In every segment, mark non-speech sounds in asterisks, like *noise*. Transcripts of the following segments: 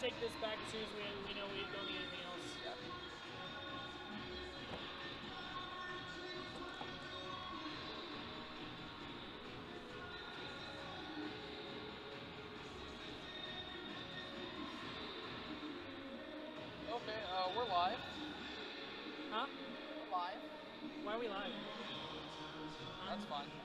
take this back as soon as we, we know we don't need anything else. Okay, uh, we're live. Huh? We're live. Why are we live? That's fine.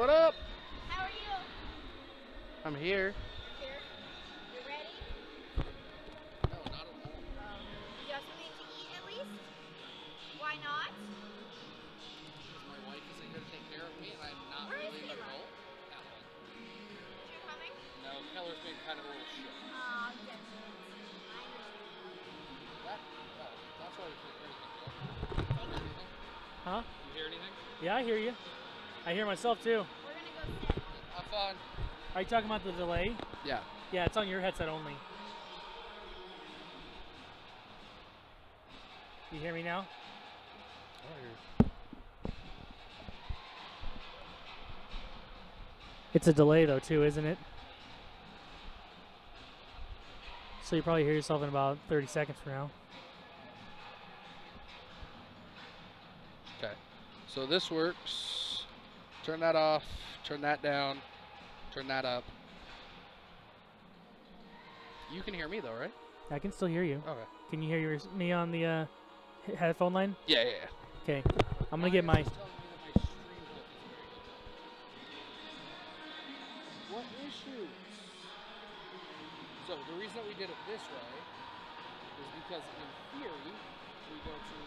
What up? How are you? I'm here. Here. You ready? No, not at all. Um, you have something to eat at least? Why not? Because My wife isn't here to take care of me, and I'm not Where is really an Kayla? adult. Ellen. Is you coming? No, Keller's being kind of a little shit. Aw, that's it. I understand. That, well, that's why we can't hear anything. Take it. Anything? Huh? You hear anything? Yeah, I hear you. I hear myself too. We're gonna go sit. I'm. Are you talking about the delay? Yeah. Yeah, it's on your headset only. You hear me now? It's a delay though too, isn't it? So you probably hear yourself in about 30 seconds from now. Okay. So this works. Turn that off. Turn that down. Turn that up. You can hear me though, right? I can still hear you. Okay. Can you hear yours, me on the uh, headphone line? Yeah, yeah, yeah. Okay. I'm gonna get my. What issues? So the reason that we did it this way is because in theory we go to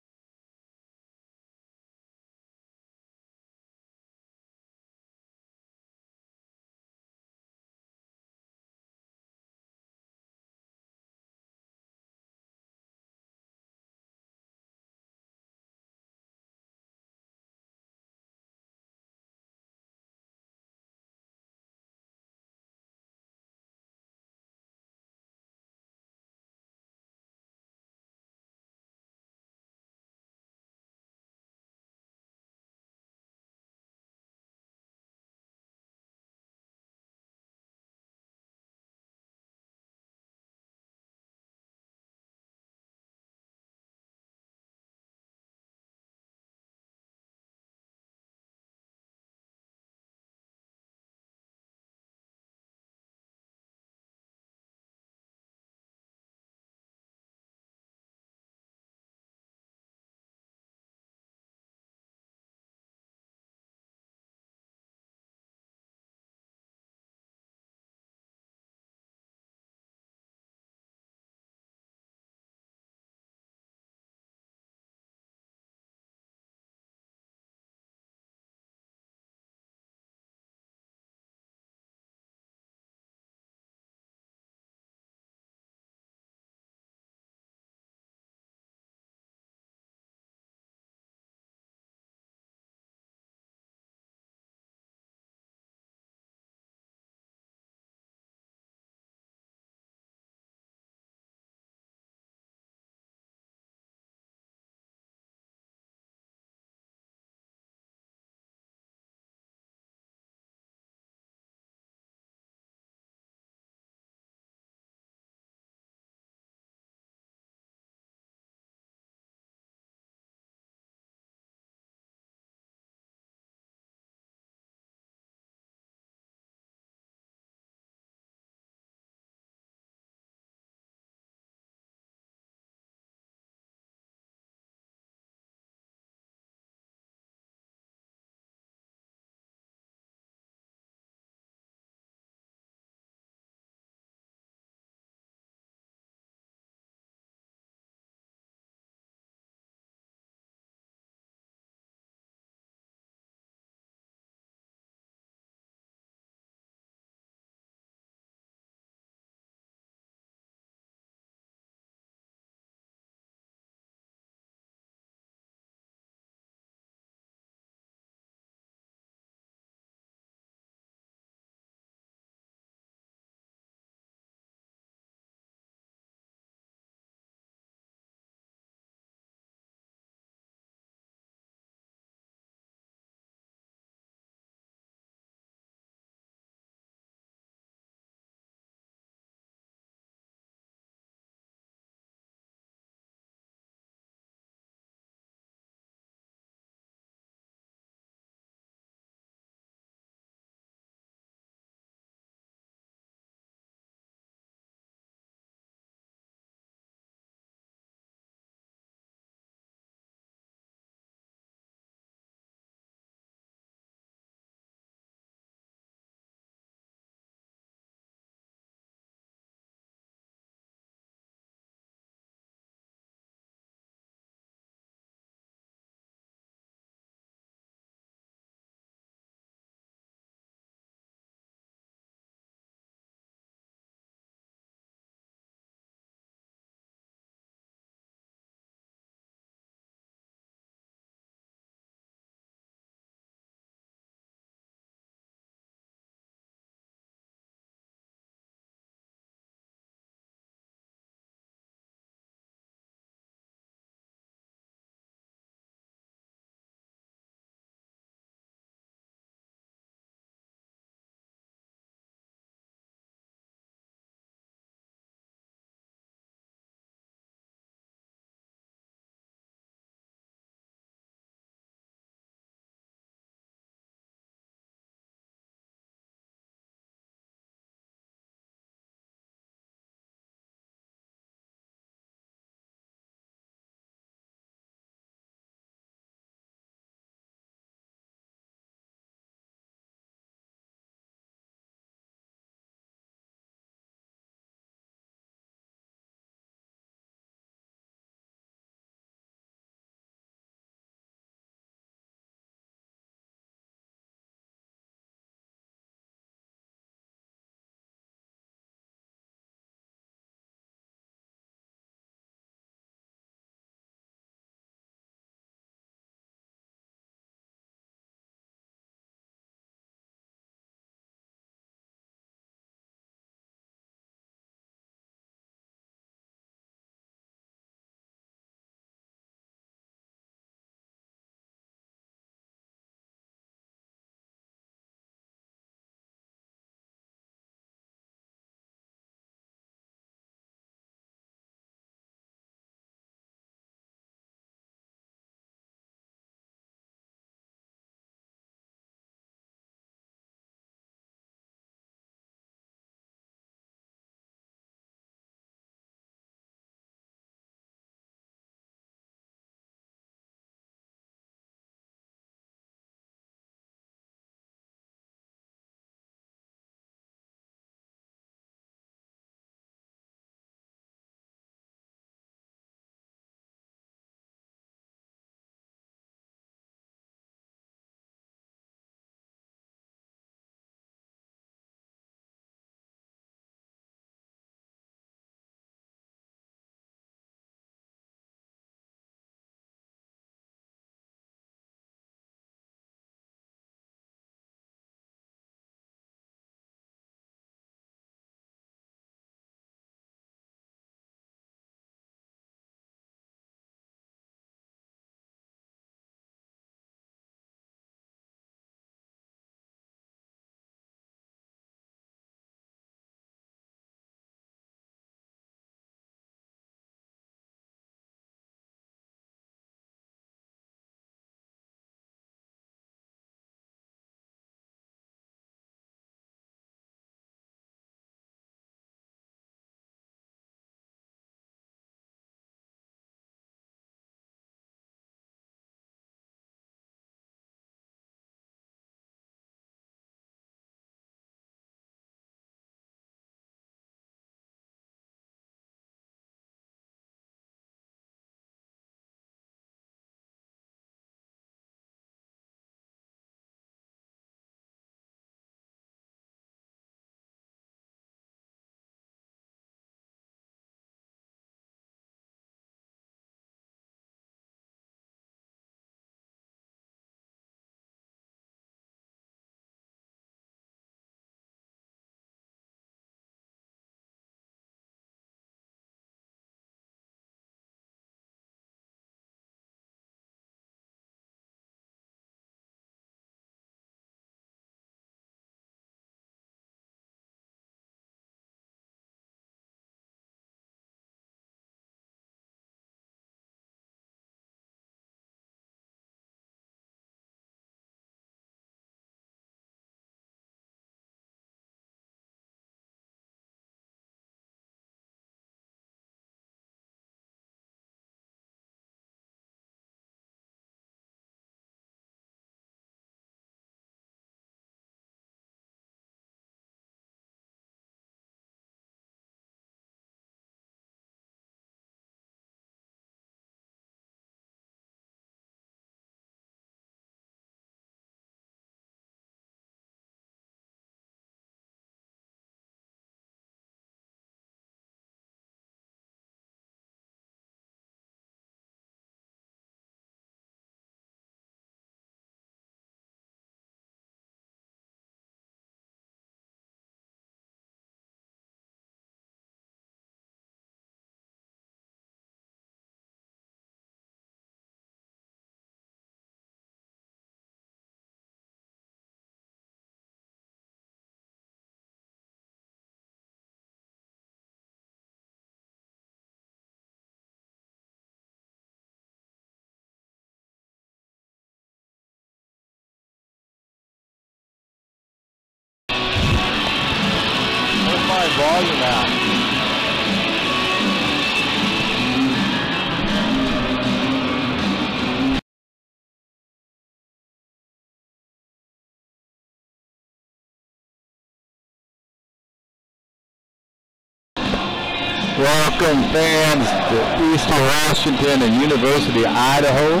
Welcome fans to Eastern Washington and University of Idaho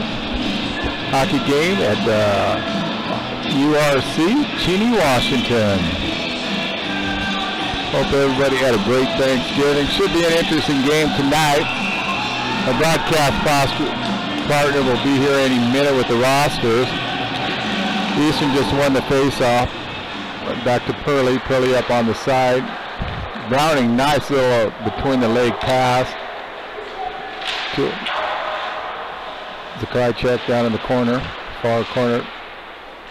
hockey game at uh, URC, Cheney, Washington. Hope everybody had a great Thanksgiving. Should be an interesting game tonight. Our broadcast partner will be here any minute with the rosters. Eastern just won the faceoff. Back to Pearlie. Pearlie up on the side. Browning, nice little uh, between the leg pass. To check down in the corner, far corner,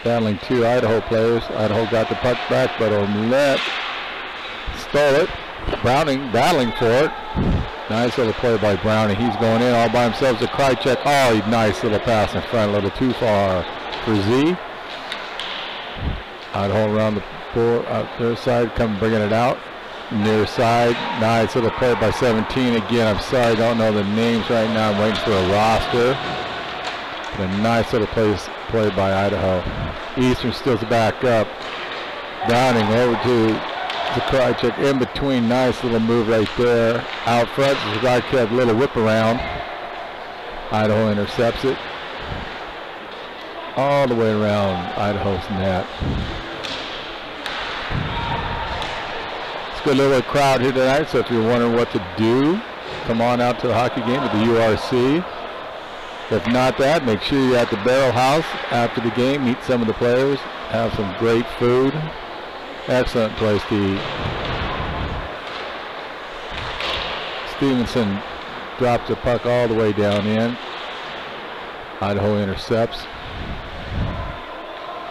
battling two Idaho players. Idaho got the puck back, but Ouellette stole it. Browning battling for it. Nice little play by Browning. He's going in all by himself. Zakai check. Oh, nice little pass in front, a little too far for Z. Idaho around the board, out uh, their side, come bringing it out near side. Nice little play by 17. Again, I'm sorry, I don't know the names right now. I'm waiting for a roster. But a nice little play, play by Idaho. Eastern stills back up. Browning over to Zakrajcik in between. Nice little move right there. Out front, Zakrajcik little whip around. Idaho intercepts it. All the way around Idaho's net. It's a good little crowd here tonight, so if you're wondering what to do, come on out to the hockey game at the URC. If not that, make sure you're at the Barrel House after the game, meet some of the players, have some great food. Excellent place to eat. Stevenson drops the puck all the way down in. Idaho intercepts.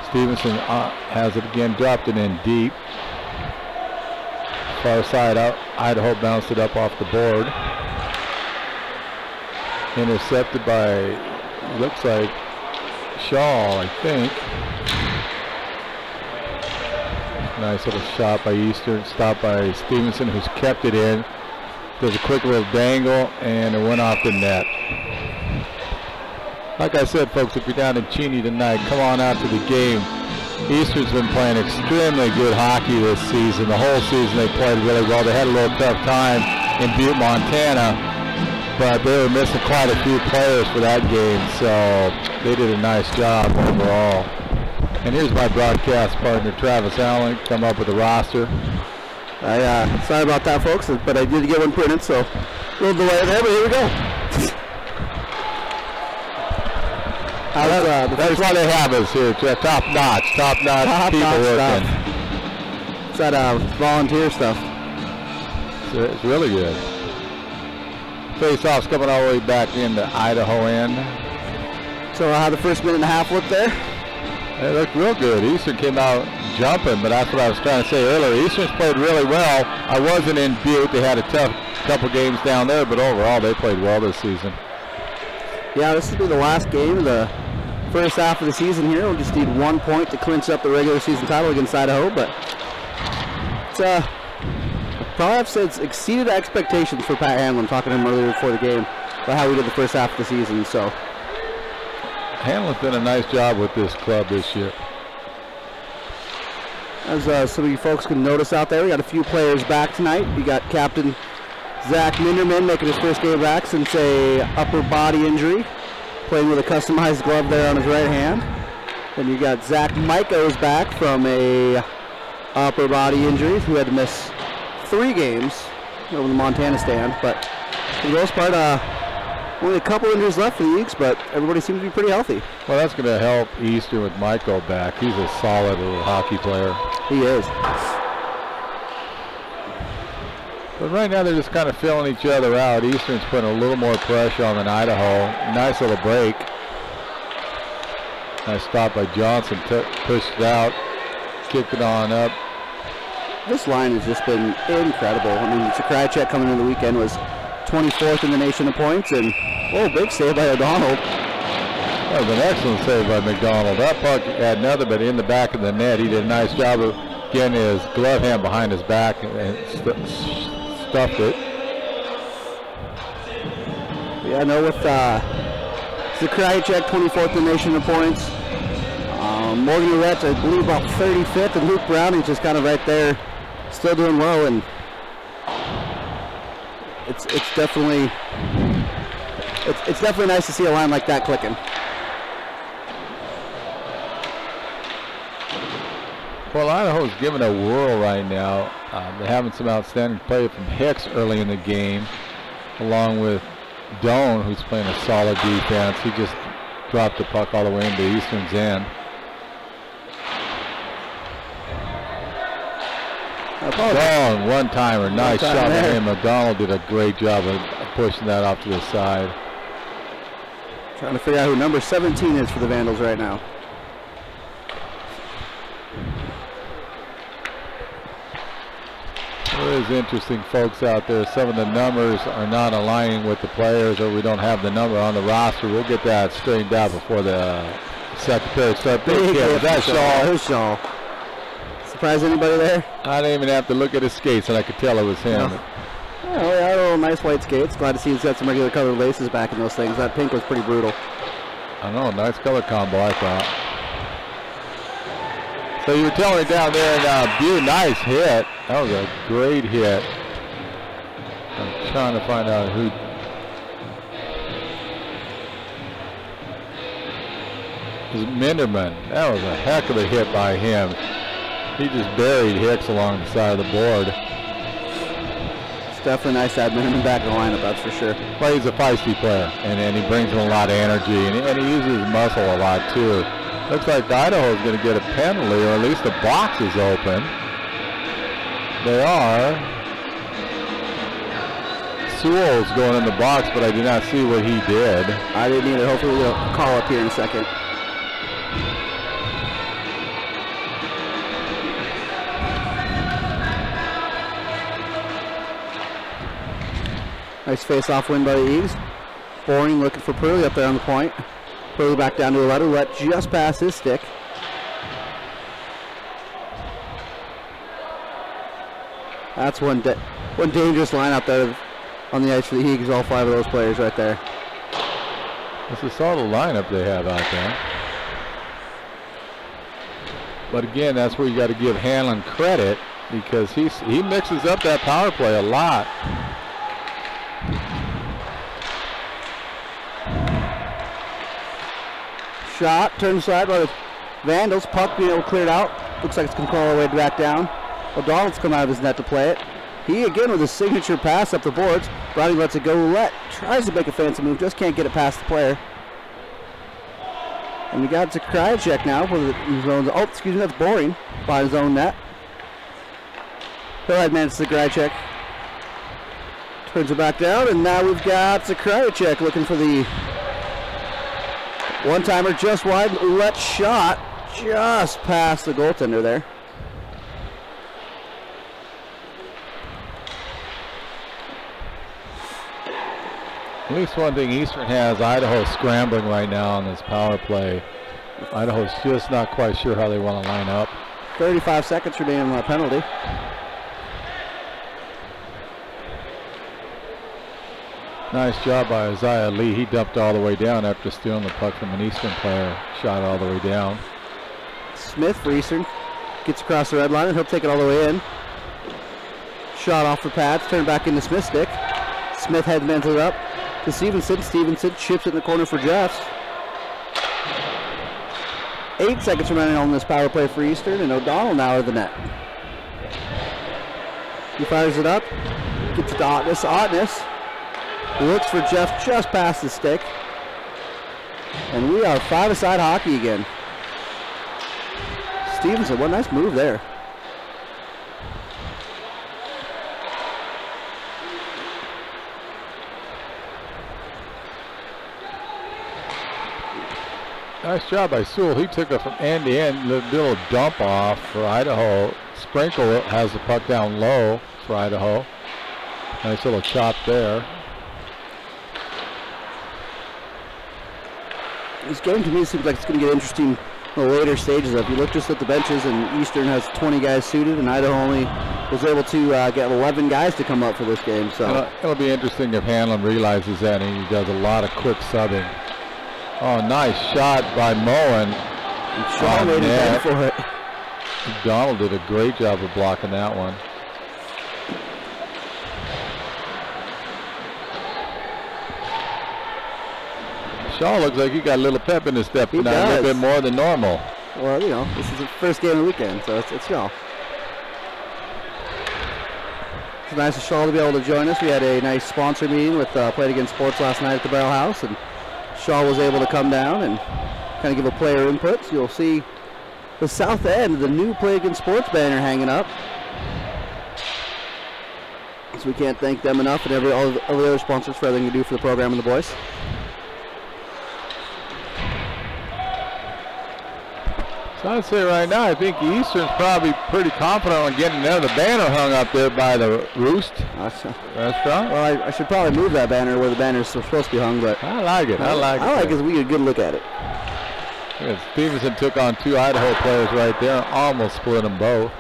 Stevenson uh, has it again, dropped it in deep. Far side out, Idaho bounced it up off the board. Intercepted by, looks like Shaw, I think. Nice little shot by Eastern, stopped by Stevenson, who's kept it in. Does a quick little dangle, and it went off the net. Like I said, folks, if you're down in Cheney tonight, come on out to the game. Eastern's been playing extremely good hockey this season. The whole season they played really well. They had a little tough time in Butte, Montana, but they were missing quite a few players for that game, so they did a nice job overall. And here's my broadcast partner, Travis Allen, come up with the roster. I, uh, sorry about that, folks, but I did get one printed, so a little delay there, but here we go. Uh, the That's why they have us here, top notch, top notch Top people notch working. stuff. It's that uh, volunteer stuff. So it's really good. Face-off's coming all the way back into Idaho end. So uh, how the first minute and a half looked there? It looked real good. Eastern came out jumping, but that's what I was trying to say earlier. Eastern's played really well. I wasn't in Butte. They had a tough couple games down there, but overall they played well this season. Yeah, this will be the last game of the first half of the season here. We'll just need one point to clinch up the regular season title against Idaho, but it's uh, probably have say it's exceeded expectations for Pat Hanlon. Talking to him earlier before the game about how we did the first half of the season. So Hanlon's done a nice job with this club this year. as uh, some of you folks can notice out there, we got a few players back tonight. We got Captain Zach Minderman making his first game back since a upper body injury, playing with a customized glove there on his right hand. Then you got Zach Myko's back from a upper body injury, who had to miss three games over the Montana stand. But for the most part, uh, only a couple injuries left for the Eagles, but everybody seems to be pretty healthy. Well, that's going to help Eastern with Michael back. He's a solid little hockey player. He is. But right now they're just kind of filling each other out. Eastern's putting a little more pressure on than Idaho. Nice little break. Nice stop by Johnson. T- pushed it out. Kicked it on up. This line has just been incredible. I mean, Sakrajcek coming in the weekend was 24th in the nation of points, and oh, big save by O'Donnell. That was an excellent save by McDonald. That puck had nothing but in the back of the net. He did a nice job of getting his glove hand behind his back and st- stuffed it. Yeah, no, with uh, Zakrajicek 24th in the nation in points. Um, Morgan Ouellette, I believe, about 35th, and Luke Browning just kind of right there, still doing well, and it's it's definitely it's, it's definitely nice to see a line like that clicking. Well, Idaho's given a whirl right now. Um, they're having some outstanding play from Hicks early in the game, along with Doan, who's playing a solid defense. He just dropped the puck all the way into Eastern's end. Doan, one timer, nice time shot there. him. McDonald did a great job of pushing that off to the side. Trying to figure out who number 17 is for the Vandals right now. It is interesting, folks out there. Some of the numbers are not aligning with the players, or we don't have the number on the roster. We'll get that straightened out before the uh, period starts. Big hit. hit Shaw. Shaw. Surprise anybody there? I didn't even have to look at his skates, and I could tell it was him. No. Yeah, little nice white skates. Glad to see he's got some regular colored laces back in those things. That pink was pretty brutal. I know, nice color combo, I thought. So you were telling me down there in uh, Butte, nice hit. That was a great hit. I'm trying to find out who. It was Minderman. That was a heck of a hit by him. He just buried Hicks along the side of the board. It's definitely nice to have Minimum back in the lineup, that's for sure. Well, he's a feisty player, and, and he brings in a lot of energy, and, and he uses his muscle a lot too. Looks like Idaho's going to get a penalty, or at least the box is open. They are. Sewell's going in the box, but I did not see what he did. I didn't either. Hopefully we'll call up here in a second. Nice face-off win by the Eagles. Boring looking for Purley up there on the point. Purley back down to a letter. Let just pass his stick. That's one da- one dangerous line out there on the ice for the Eagles. All five of those players right there. It's a solid lineup they have out there. But again, that's where you got to give Hanlon credit because he's, he mixes up that power play a lot. Shot, turn aside by the Vandals. Puck being able to clear it out. Looks like it's going to all the way back down. O'Donnell's come out of his net to play it. He again with his signature pass up the boards. Browning lets it go. Let tries to make a fancy move, just can't get it past the player. And we got to check now for his own. Oh, excuse me, that's boring by his own net. He'll advance the check. Turns it back down, and now we've got check looking for the one timer just wide. Let shot just past the goaltender there. At least one thing Eastern has, Idaho scrambling right now on this power play. Idaho's just not quite sure how they want to line up. 35 seconds remaining on that penalty. Nice job by Isaiah Lee. He dumped all the way down after stealing the puck from an Eastern player. Shot all the way down. Smith for Eastern gets across the red line and he'll take it all the way in. Shot off the pads, turned back into Smith's stick. Smith headmans it up to Stevenson. Stevenson chips it in the corner for Jeffs. Eight seconds remaining on this power play for Eastern, and O'Donnell now of the net. He fires it up, gets it to Otness. Otness looks for Jeff just past the stick. And we are five-a-side hockey again. Stevenson, what a nice move there. Nice job by Sewell. He took it from end to end. Little, little dump off for Idaho. Sprinkle has the puck down low for Idaho. Nice little chop there. This game to me seems like it's going to get interesting the later stages. If you look just at the benches, and Eastern has 20 guys suited, and Idaho only was able to uh, get 11 guys to come up for this game. So It'll, it'll be interesting if Hanlon realizes that and he does a lot of quick subbing. Oh, nice shot by Moen. Shaw Oh, made it net. bend for it. Donald did a great job of blocking that one. Shaw looks like he got a little pep in his step He tonight, a little bit more than normal. Well, you know, this is the first game of the weekend, so it's, it's y'all. It's nice of Shaw to be able to join us. We had a nice sponsor meeting with uh, Play It Again Sports last night at the Barrel House, and Shaw was able to come down and kind of give a player input. So you'll see the south end of the new Play It Again Sports banner hanging up. So we can't thank them enough and every all the, all the other sponsors for everything they do for the program and the boys. So I'd say right now, I think Eastern's probably pretty confident on getting another banner hung up there by the Roost That's, uh, restaurant. well, I, I should probably move that banner where the banner's supposed to be hung, but I like it. I like it. I like it. We get a good look at it. Yeah, Stevenson took on two Idaho players right there, almost split them both.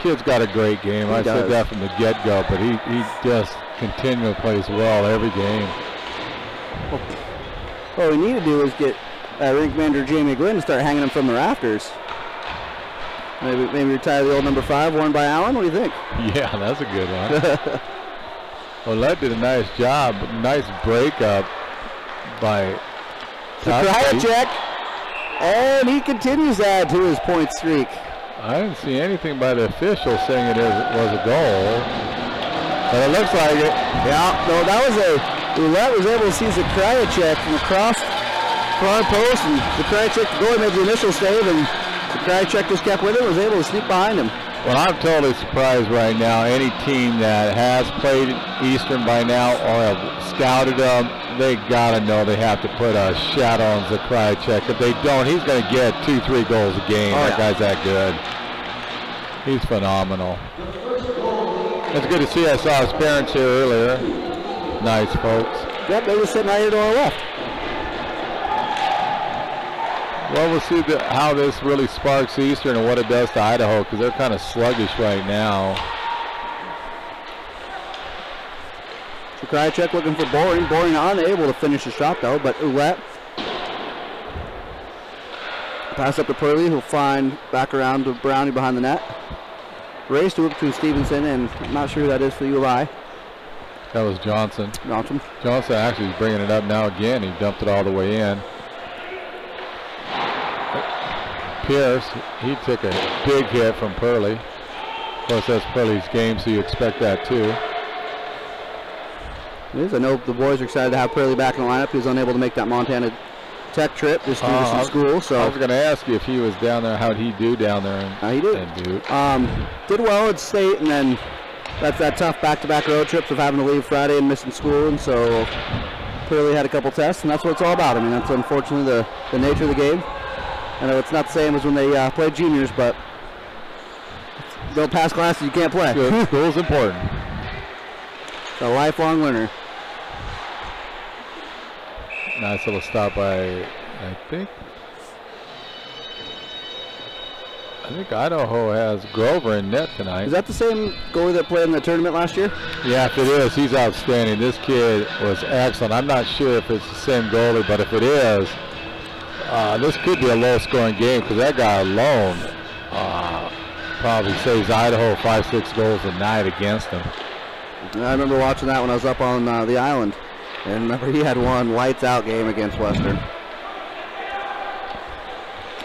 Kid's got a great game. He I does. said that from the get-go, but he, he just continually plays well every game. What we need to do is get uh, rink manager Jamie Gwynn to start hanging them from the rafters. Maybe maybe retire the old number five worn by Allen. What do you think? *laughs* Yeah, that's a good one. well, that did a nice job. Nice breakup by check, and he continues add to his point streak. I didn't see anything by the official saying it was a goal, but it looks like it. Yeah, no, that was a Ouellette was able to see Zakrajacek from across far post, and the goalie, made the initial save, and the Zakrajacek just kept with him, was able to sneak behind him. Well, I'm totally surprised right now. Any team that has played Eastern by now or have scouted them, they gotta know they have to put a shadow on Zakrajacek. If they don't, he's gonna get two, three goals a game. Oh, that yeah. guy's that good. He's phenomenal. It's good to see. I saw his parents here earlier. Nice folks. Yep, they were sitting right here to our left. Well, we'll see the, how this really sparks Eastern and what it does to Idaho because they're kind of sluggish right now. Zakrajacek looking for Boring. Boring unable to finish the shot though, but Ouellette. Pass up to Purley, who'll find back around to Brownie behind the net. Race to between Stevenson and I'm not sure who that is for U of I. That was Johnson. Johnson. Johnson actually is bringing it up now again. He dumped it all the way in. Pierce, he took a big hit from Purley. Of course, that's Purley's game, so you expect that too. It is. I know the boys are excited to have Purley back in the lineup. He was unable to make that Montana Tech trip just due to Uh, I some was- school, So I was going to ask you if he was down there, how'd he do down there in, Uh, he did. Duke? um, did well at state, and then that's that tough back-to-back road trips of having to leave Friday and missing school, and so Purley had a couple tests, and that's what it's all about. I mean, that's unfortunately the, the nature of the game. I know it's not the same as when they uh, played juniors, but they'll pass classes you can't play. Good. *laughs* School's important. a lifelong learner. Nice little stop by, I think. I think Idaho has Grover in net tonight. Is that the same goalie that played in the tournament last year? Yeah, if it is, he's outstanding. This kid was excellent. I'm not sure if it's the same goalie, but if it is, uh, this could be a low-scoring game because that guy alone uh, probably saves Idaho five, six goals a night against him. I remember watching that when I was up on uh, the island. And remember he had one lights out game against Western.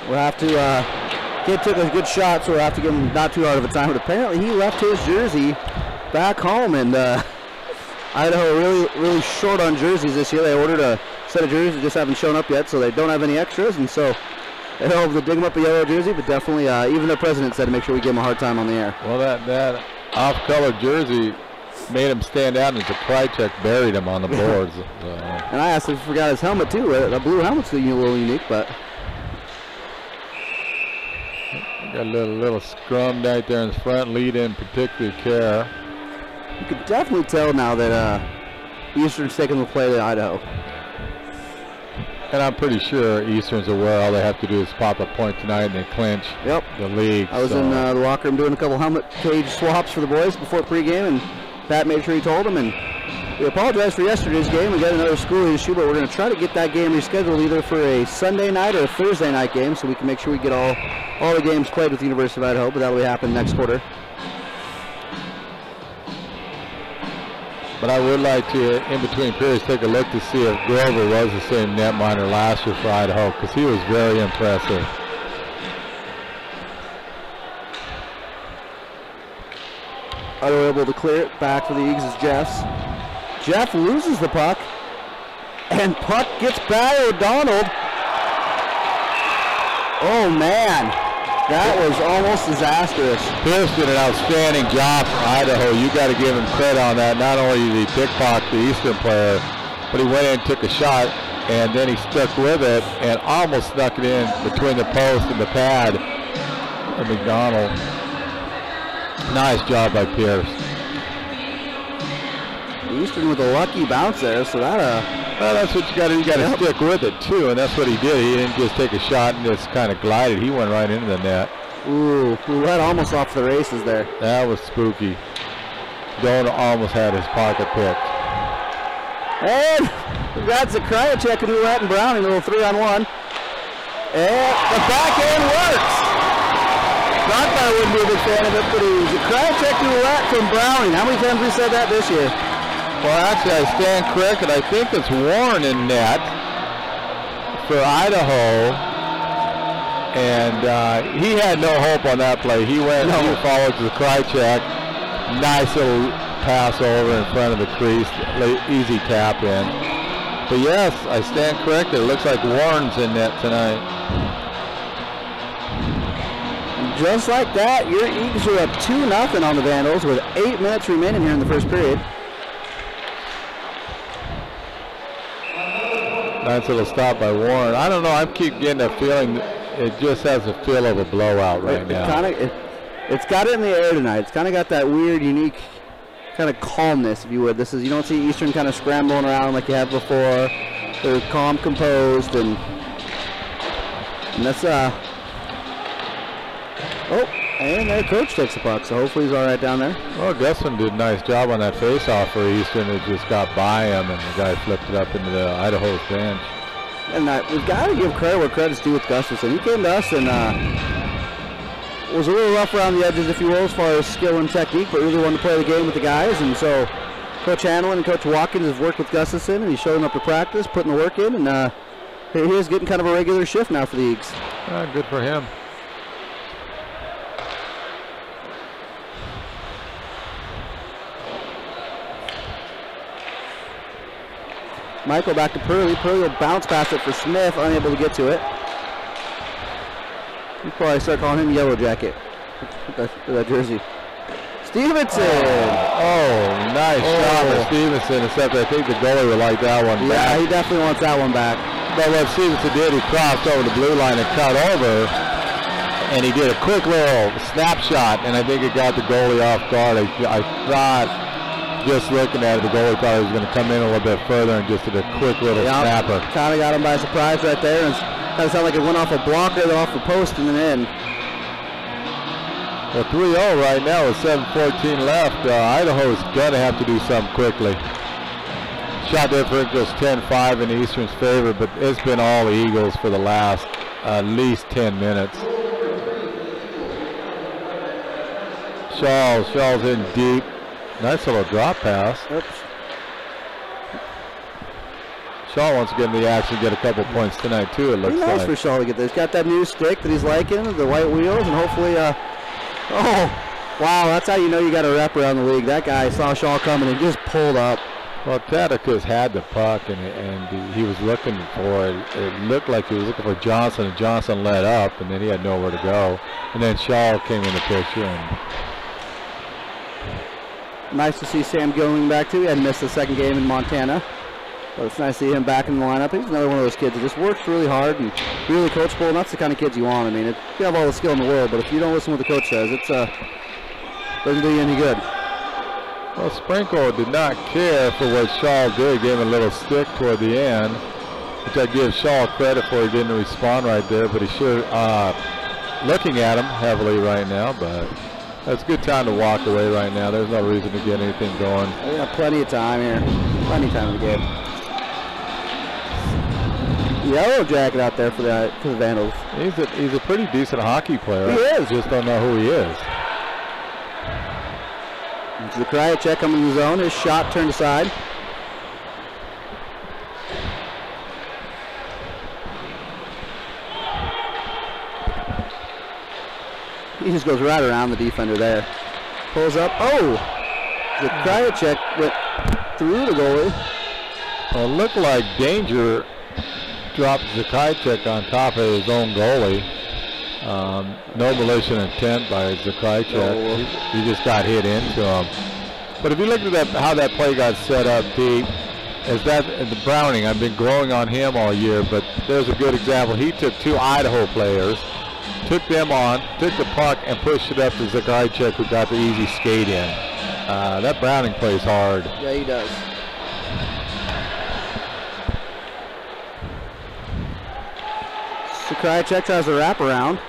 We'll have to, uh, kid took a good shot, so we'll have to give him not too hard of a time. But apparently he left his jersey back home, and uh, *laughs* Idaho really, really short on jerseys this year. They ordered a set of jerseys that just haven't shown up yet, so they don't have any extras, and so they hope to dig him up a yellow jersey. But definitely, uh, even the president said to make sure we give him a hard time on the air. Well, that, that off-color jersey made him stand out, and Krychek buried him on the *laughs* boards. So, And I asked if he forgot his helmet too. Uh, The blue helmet's a little unique, but got a little, little scrum right there in the front, lead in particular care. you can definitely tell now that uh, Eastern's taking the play to Idaho. And I'm pretty sure Eastern's aware all they have to do is pop a point tonight and they clinch Yep. the league. I was so- in uh, the locker room doing a couple helmet cage swaps for the boys before pregame, and Pat made sure he told them. And we apologize for yesterday's game. We got another school issue, but we're going to try to get that game rescheduled either for a Sunday night or a Thursday night game, so we can make sure we get all all the games played with the University of Idaho. But that'll be happening next quarter. But I would like to, in between periods, take a look to see if Grover was the same netminder last year for Idaho, because he was very impressive. Idaho able to clear it back for the Eagles is Jeffs. Jeff loses the puck, and puck gets by O'Donnell. Oh man, that was almost disastrous. Pierce did an outstanding job for Idaho. You got to give him credit on that. Not only did he pickpocket the Eastern player, but he went in and took a shot, and then he stuck with it and almost snuck it in between the post and the pad of McDonald. Nice job by Pierce. Eastern with a lucky bounce there, so that uh, Well, that's what you got to you got to Yep. stick with it too, and that's what he did. He didn't just take a shot and just kind of glided. He went right into the net. ooh, ooh, that almost off the races there. That was spooky. Don almost had his pocket picked. And congrats to Kryachek and Ouellette and Browning, a little three on one. And the backhand works. Thought I wouldn't be a big fan of it, but he was a and Ouellette from Browning. How many times we said that this year? Well, actually, I stand corrected. I think it's Warren in net for Idaho. And uh, he had no hope on that play. He went, No. he followed to the Krychek. Nice little pass over in front of the crease. Easy tap in. But yes, I stand corrected. It looks like Warren's in net tonight. Just like that, your Eagles are up 2 nothing on the Vandals with eight minutes remaining here in the first period. Nice little stop by Warren. I don't know. I keep getting a feeling it just has a feel of a blowout right it, now. kind of it, it's got it in the air tonight. It's kind of got that weird, unique kind of calmness, if you would. This is you don't see Eastern kind of scrambling around like you have before. They're calm, composed, and and that's uh. Oh, and their coach takes the puck, so hopefully he's all right down there. Well, Gusson did a nice job on that faceoff for Eastern. It just got by him, and the guy flipped it up into the Idaho's bench. And uh, we've got to give credit where credit's due with Gustafson. He came to us and uh, was a little rough around the edges, if you will, as far as skill and technique, but really wanted to play the game with the guys. And so Coach Hanlon and Coach Watkins have worked with Gustafson, and he's showing up to practice, putting the work in, and uh, he is getting kind of a regular shift now for the Eagles. Ah, good for him. Michael back to Purley. Purley will bounce past it for Smith, unable to get to it. You probably start calling him Yellow Jacket that, that jersey. Stevenson! Oh, nice shot by Oh. Stevenson, except I think the goalie would like that one Yeah, back. he definitely wants that one back. But what Stevenson did, he crossed over the blue line and cut over, and he did a quick little snapshot, and I think it got the goalie off guard. I, I thought, just looking at it, the goalie thought he was going to come in a little bit further and just did a quick little snapper. Kind of got him by surprise right there. And kind of sounded like it went off a blocker, then off the post, and then in. Well, 3-0 right now with 7.14 left. Uh, is going to have to do something quickly. Shot differential is 10-5 in Eastern's favor, but it's been all the Eagles for the last at least 10 minutes. Shaw's, Shaw's in deep. Nice little drop pass. Oops. Shaw wants to get in the action, get a couple points tonight too, it looks nice like. for Shaw to get there. He's got that new stick that he's liking, the white wheels, and hopefully, uh, oh, wow, that's how you know you got a rep around the league. That guy saw Shaw coming and just pulled up. Well, Tadicus had the puck and, and he was looking for it. It looked like he was looking for Johnson, and Johnson let up, and then he had nowhere to go. And then Shaw came in the picture, and Nice to see Sam going back too. He hadn't missed the second game in Montana. But it's nice to see him back in the lineup. He's another one of those kids that just works really hard and really coachable, and that's the kind of kids you want. I mean, it, you have all the skill in the world, but if you don't listen to what the coach says, it's uh, doesn't do you any good. well, Sprinkle did not care for what Shaw did, gave him a little stick toward the end. which I give Shaw credit for. He didn't respond right there, but he should. Uh, looking at him heavily right now, but that's a good time to walk away right now. There's no reason to get anything going. We got plenty of time here. Plenty of time in the game. Yellow jacket out there for the for the Vandals. He's a he's a pretty decent hockey player. He is. Just don't know who he is. Zakrajcek coming in the zone. His shot turned aside. He just goes right around the defender there. Pulls up. Oh! Zakrajcek went through the goalie. Well, it looked like Danger dropped Zakrajcek on top of his own goalie. Um, no malicious intent by Zakrajcek. No. He, he just got hit into him. But if you look at that, how that play got set up, Pete, is that the Browning? I've been growing on him all year, but there's a good example. He took two Idaho players, took them on, took the puck, and pushed it up to Zakrajcek, who got the easy skate in. Uh, that Browning plays hard. Yeah, he does. Zakrajcek tries a wraparound.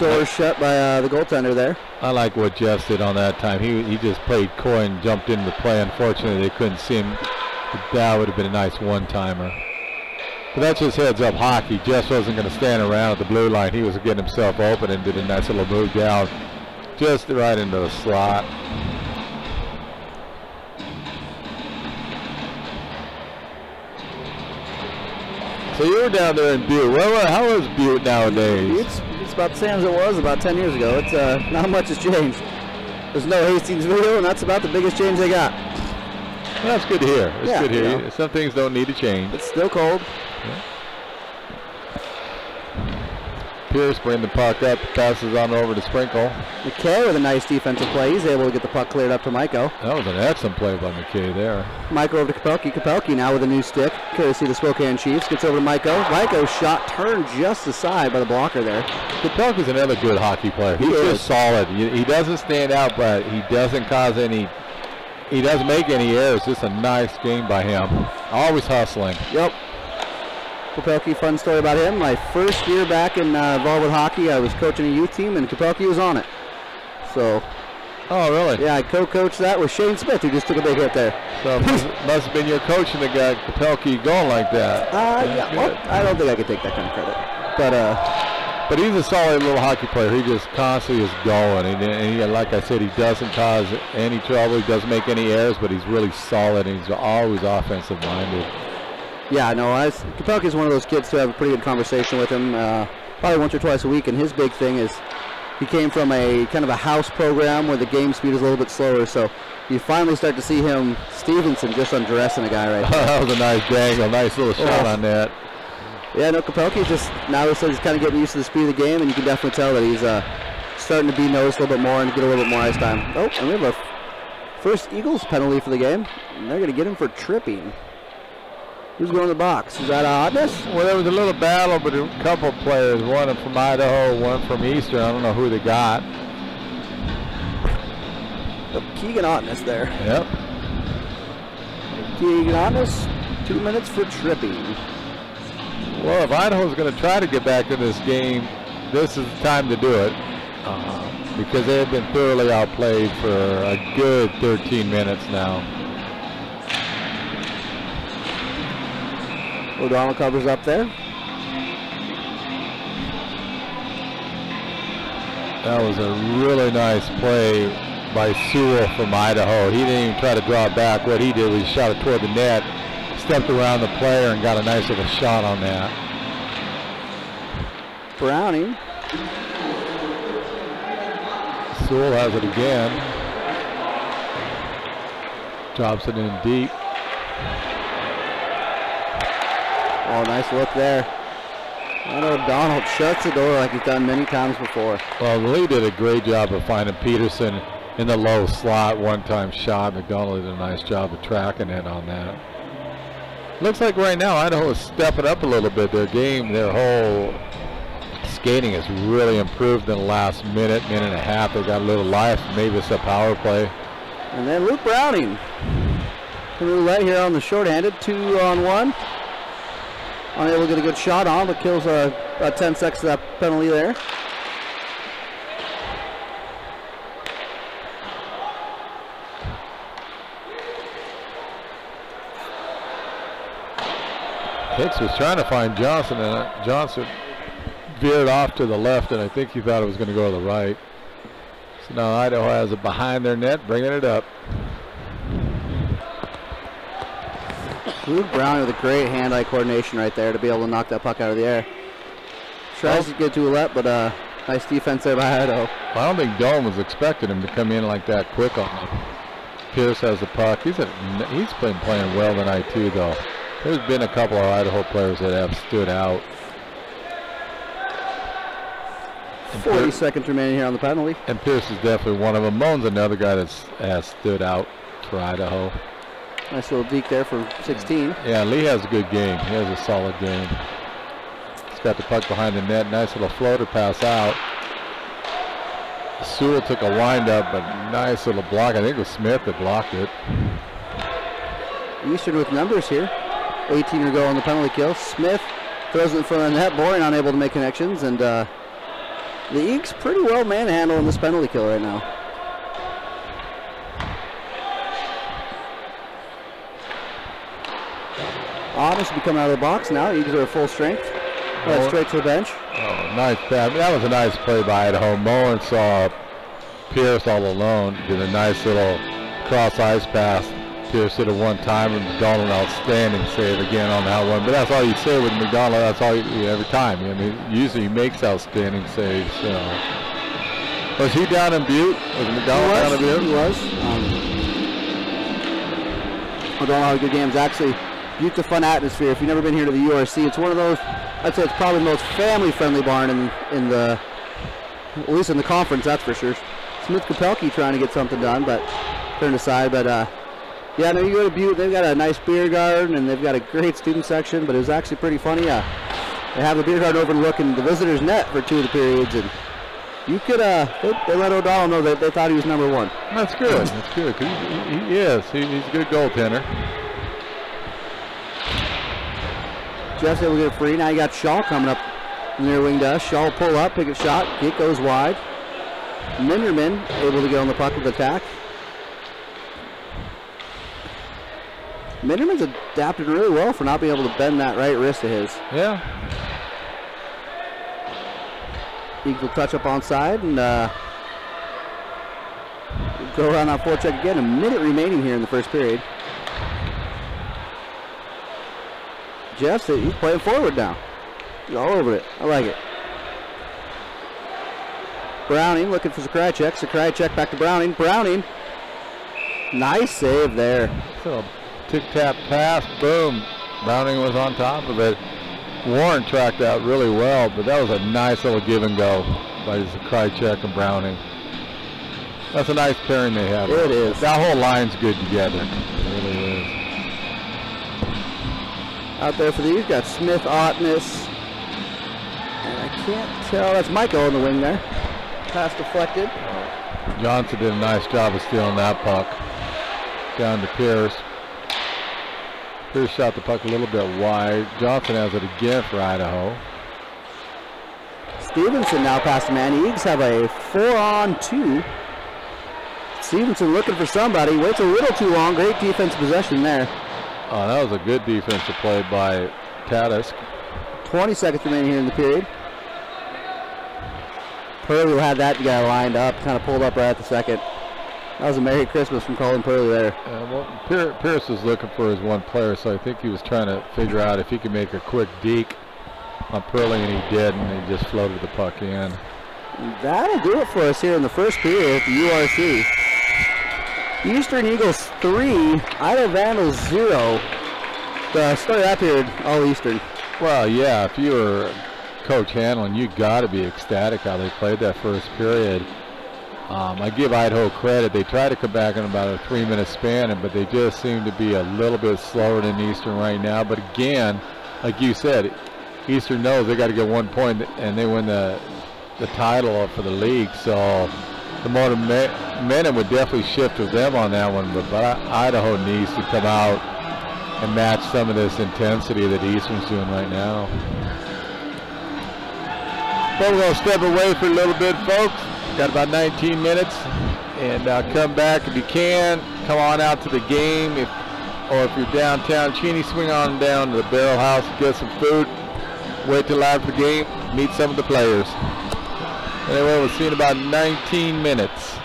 Door shut by uh, the goaltender there. I like what Jeff did on that time. He he just played coy and jumped into the play. Unfortunately, they couldn't see him. That would have been a nice one-timer. But that's just heads-up hockey. Jeff wasn't going to stand around at the blue line. He was getting himself open and did a nice little move down, just right into the slot. So you were down there in Butte. Well, well, how is Butte nowadays? It's, it's about the same as it was about 10 years ago. It's uh, not much has changed. There's no Hastings video, and that's about the biggest change they got. Well, that's good to hear. It's Yeah, good to hear. you know. Some things don't need to change. It's still cold. Pierce bring the puck up, passes on over to Sprinkle. McKay with a nice defensive play. He's able to get the puck cleared up to Maiko. That was an excellent play by McKay there. Maiko over to Kapelki. Kapelki now with a new stick. Courtesy of the Spokane Chiefs. Gets over to Maiko. Maiko's shot turned just aside by the blocker there. Kapelk is another good hockey player. He He's is. just solid. He he doesn't stand out, but he doesn't cause any. He doesn't make any errors. Just a nice game by him. Always hustling. Yep. Kapelki, fun story about him. My first year back in uh, involved with hockey, I was coaching a youth team, and Kapelki was on it. So, Oh, really? yeah, I co-coached that with Shane Smith, who just took a big hit there. So *laughs* must, must have been your coaching the guy Kapelki going like that. Uh, yeah, well, I don't think I could take that kind of credit. But, uh, But he's a solid little hockey player. He just constantly is going. And, and he, like I said, he doesn't cause any trouble. He doesn't make any errors, but he's really solid and he's always offensive minded. Yeah, no, I, Kapelki's one of those kids to have a pretty good conversation with him, uh, probably once or twice a week. And his big thing is he came from a kind of a house program where the game speed is a little bit slower. So you finally start to see him, Stevenson, just undressing a guy right *laughs* there. that was a nice dangle, nice little shot Oh. on that. Yeah, no, Kapelki just now he says he's kind of getting used to the speed of the game, and you can definitely tell that he's uh, starting to be noticed a little bit more and get a little bit more ice time. Oh, and we have a first Eagles penalty for the game. And they're going to get him for tripping. Who's going to the box? Is that Otness? Well, there was a little battle, but a couple players, one from Idaho, one from Eastern. I don't know who they got. Keegan Otness there. Yep. Keegan Otness, two minutes for tripping. Well, if Idaho's going to try to get back in this game, this is the time to do it. Uh, because they have been thoroughly outplayed for a good 13 minutes now. O'Donnell covers up there. That was a really nice play by Sewell from Idaho. He didn't even try to draw back. What he did was he shot it toward the net, stepped around the player, and got a nice little shot on that. Browning. Sewell has it again. Drops it in deep. Oh, nice look there. And O'Donnell shuts the door like he's done many times before. Well, Lee did a great job of finding Peterson in the low slot one-time shot. McDonald did a nice job of tracking it on that. Looks like right now Idaho is stepping up a little bit. Their game, their whole skating has really improved in the last minute, minute and a half. They got a little life. Maybe it's a power play. And then Luke Browning. Roulette here on the short-handed, two on one. Unable to get a good shot on, but kills a, about 10 seconds of that penalty there. Hicks was trying to find Johnson, and uh, Johnson veered off to the left, and I think he thought it was going to go to the right. So now Idaho has it behind their net, bringing it up. Luke Brown with a great hand-eye coordination right there to be able to knock that puck out of the air. Tries to get to Ouellette, but uh, nice defense there by Idaho. I don't think Dolan was expecting him to come in like that quick on him. Pierce has the puck. He's a, he's been playing well tonight too, though. There's been a couple of Idaho players that have stood out. 40 seconds remaining here on the penalty. And Pierce is definitely one of them. Moen's another guy that's has stood out for Idaho. Nice little deke there for 16. Yeah, Lee has a good game. He has a solid game. He's got the puck behind the net. Nice little floater pass out. Sewell took a windup, but nice little block. I think it was Smith that blocked it. Eastern with numbers here. 18 to go on the penalty kill. Smith throws it in front of the net. Boring unable to make connections, and uh, the Eagles pretty well manhandling this penalty kill right now. Otis will be coming out of the box now. Eagles are at full strength. Right, straight to the bench. Oh, nice pass. That was a nice play by Idaho. Moen saw Pierce all alone. Did a nice little cross ice pass. Pierce did it one time, and McDonald outstanding save again on that one. But that's all you say with McDonald. That's all you, every time. I mean, usually he makes outstanding saves. So. Was he down in Butte? Was McDonald down in He was. Butte? He was. Um, don't know how good games actually. Butte fun atmosphere. If you've never been here to the URC, it's one of those. I'd say it's probably the most family-friendly barn in in the, at least in the conference. That's for sure. Smith Kapelke trying to get something done, but turned aside. But uh, yeah, no, you go to Butte. They've got a nice beer garden and they've got a great student section. But it was actually pretty funny. Uh, they have the beer garden overlooking the visitors' net for two of the periods, and you could uh, they, they let O'Donnell know that they thought he was number one. That's good. That's good. he, he, he is. He, he's a good goaltender. Jeff's able to get it free. Now you got Shaw coming up near wing dust. Shaw pull up, pick a shot. Kick goes wide. Minderman able to get on the puck with attack. Minderman's adapted really well for not being able to bend that right wrist of his. Yeah. Eagles will touch up on side and uh, go around that forecheck again. A minute remaining here in the first period. Jeff's he's playing forward now. He's all over it. I like it. Browning looking for Zakrajcek. Zakrajcek back to Browning. Browning. Nice save there. So tic-tac pass, boom. Browning was on top of it. Warren tracked out really well, but that was a nice little give and go by Krychek and Browning. That's a nice pairing they have. It is. That whole line's good together. It really is. Out there for the you've got Smith, Otness. And I can't tell. That's Michael on the wing there. Pass deflected. Johnson did a nice job of stealing that puck. Down to Pierce. Pierce shot the puck a little bit wide. Johnson has it again for Idaho. Stevenson now past the man. Eagles have a four on two. Stevenson looking for somebody. Waits a little too long. Great defense possession there. Oh, that was a good defensive play by Tatis. 20 seconds remaining here in the period. Purley had that guy lined up, kind of pulled up right at the second. That was a Merry Christmas from Colin Purley there. Uh, well, Pier- Pierce was looking for his one player, so I think he was trying to figure out if he could make a quick deke on Purley, and he did, and he just floated the puck in. That'll do it for us here in the first period at the URC. Eastern Eagles 3, Idaho Vandals 0. The start that period, all Eastern. Well, yeah, if you were Coach Hanlon, you got to be ecstatic how they played that first period. Um, I give Idaho credit. They tried to come back in about a three-minute span, but they just seem to be a little bit slower than Eastern right now. But again, like you said, Eastern knows they got to get one point, and they win the the title for the league. So the momentum would definitely shift with them on that one, but, but Idaho needs to come out and match some of this intensity that Eastern's doing right now. But we're going to step away for a little bit, folks. Got about 19 minutes, and uh, come back if you can. Come on out to the game, if, or if you're downtown Cheney, swing on down to the Barrel House, get some food. Wait till after the game, meet some of the players. Anyway, we'll see in about 19 minutes.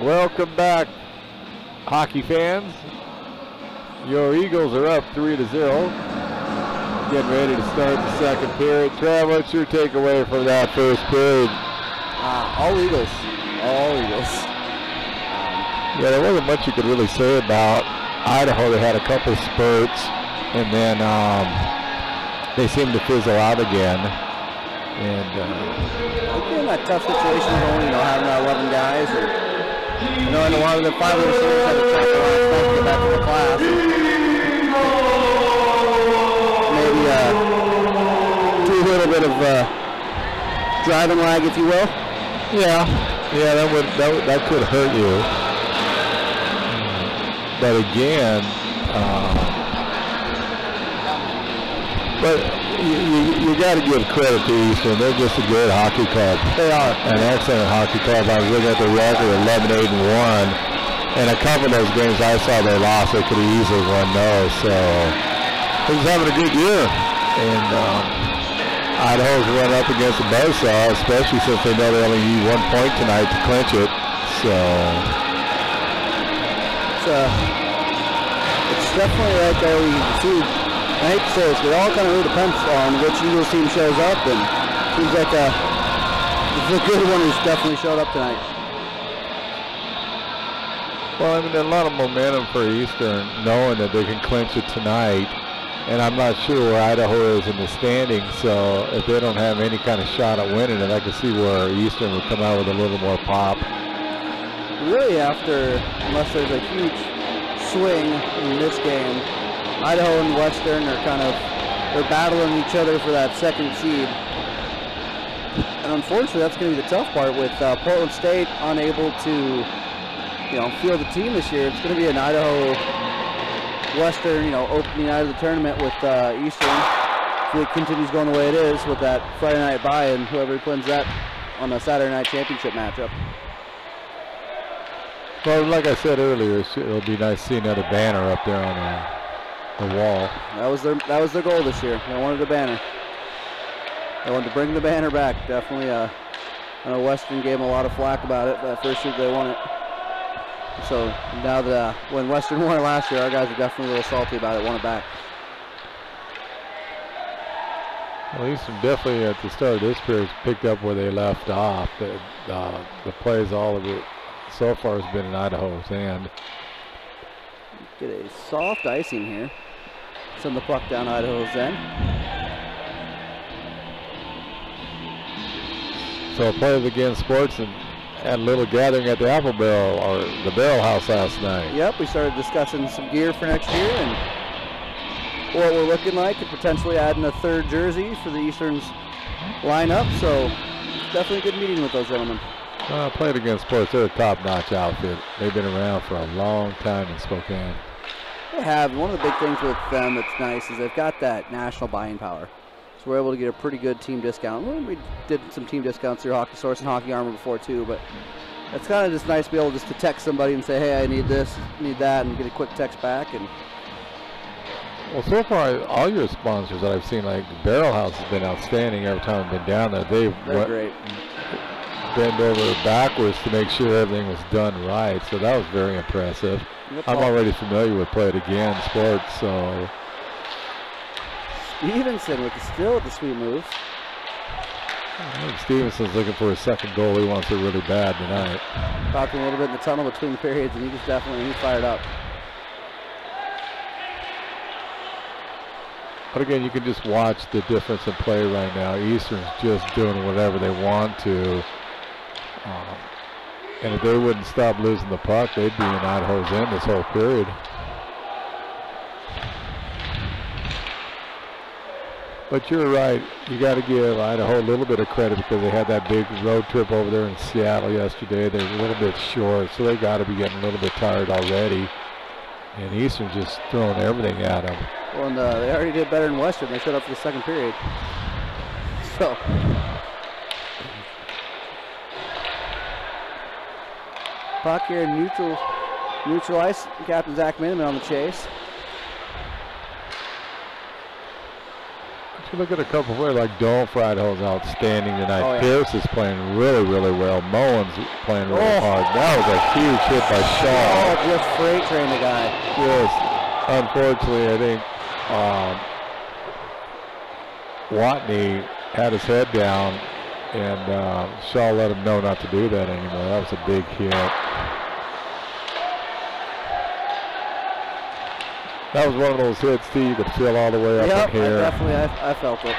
Welcome back, hockey fans. Your Eagles are up three to zero. Getting ready to start the second period. Trav, what's your takeaway from that first period? Uh, all Eagles. All Eagles. Yeah, there wasn't much you could really say about Idaho. They had a couple spurts, and then um, they seemed to fizzle out again. And uh, in that tough situation you know, having uh, 11 guys. And, you know, and a lot of the five of the had to travel last night to get back to the class. Maybe uh, do a little bit of uh, driving lag, if you will. yeah, yeah, that would that, would, that could hurt you. But again, uh, but you, you, you got to give credit to Eastern. They're just a good hockey club. They are. an excellent hockey club. I was looking at the record, 11, 8, and 1. And a couple of those games I saw they lost, they could have easily won those. So they're having a good year. And um, Idaho's run up against the buzzsaw, especially since they know they only need one point tonight to clinch it. So It's, uh, it's definitely like uh, we see. I hate to say this, but it all kind of really depends on which Eagles team shows up, and seems like uh, the good one has definitely showed up tonight. Well, I mean, a lot of momentum for Eastern, knowing that they can clinch it tonight. And I'm not sure where Idaho is in the standings, so if they don't have any kind of shot at winning it, I can see where Eastern would come out with a little more pop. Really, after unless there's a huge swing in this game, Idaho and Western are kind of they're battling each other for that second seed. And unfortunately, that's going to be the tough part with uh, Portland State unable to, you know, field a team this year. It's going to be an Idaho Western, you know, opening night of the tournament with uh, Eastern. If it continues going the way it is with that Friday night bye, and whoever wins that on a Saturday night championship matchup. Well, like I said earlier, it'll be nice seeing another banner up there on the, the wall. That was their that was their goal this year. They wanted a banner. They wanted to bring the banner back. Definitely. Uh, I know Western gave them a lot of flack about it. That first year they won it. So now that uh, when Western *laughs* won it last year, our guys are definitely a little salty about it. Want it back. Well, Eastern definitely at the start of this period picked up where they left off. The, uh, the plays, all of it, so far has been in Idaho's hand. Get a soft icing here. Send the puck down Idaho's end. So Play It Again Sports and had a little gathering at the Apple Barrel or the Barrel House last night. Yep, we started discussing some gear for next year and what we're looking like and potentially adding a third jersey for the Easterns lineup. So definitely a good meeting with those gentlemen. Uh, Play It Again Sports, they're a top-notch outfit. They've been around for a long time in Spokane. They have. One of the big things with them that's nice is they've got that national buying power. So we're able to get a pretty good team discount. We did some team discounts through Hockey Source and Hockey Armor before too, but it's kind of just nice to be able just to text somebody and say, hey, I need this, need that, and get a quick text back. And Well, so far, all your sponsors that I've seen, like Barrel House has been outstanding every time I've been down there. They've they're great. bend over backwards to make sure everything was done right. So that was very impressive. Yep, I'm already familiar with Play It Again sports, so Stevenson with the still with the sweet move. I think Stevenson's looking for his second goal. He wants it really bad tonight. Talking a little bit in the tunnel between the periods, and he just definitely he's fired up. But again, you can just watch the difference in play right now. Eastern's just doing whatever they want to. Um, and if they wouldn't stop losing the puck, they'd be in Idaho's end this whole period. But you're right. You got to give Idaho a little bit of credit because they had that big road trip over there in Seattle yesterday. They're a little bit short, so they got to be getting a little bit tired already. And Eastern just throwing everything at them. Well, and uh, they already did better than Western. They showed up for the second period. *laughs* So. Puck here in neutral, neutral ice. Captain Zach Miniman on the chase. Look at a couple players like Dole Friedho's outstanding tonight. Oh, yeah. Pierce is playing really, really well. Mullins playing really Oh. hard. That was a huge hit by Shaw. Oh, just freight train the guy. Yes. unfortunately, I think um, Watney had his head down, and uh, Shaw let him know not to do that anymore. That was a big hit. That was one of those hits, Steve, that feel all the way up Yep, in I here. definitely, I, I felt it.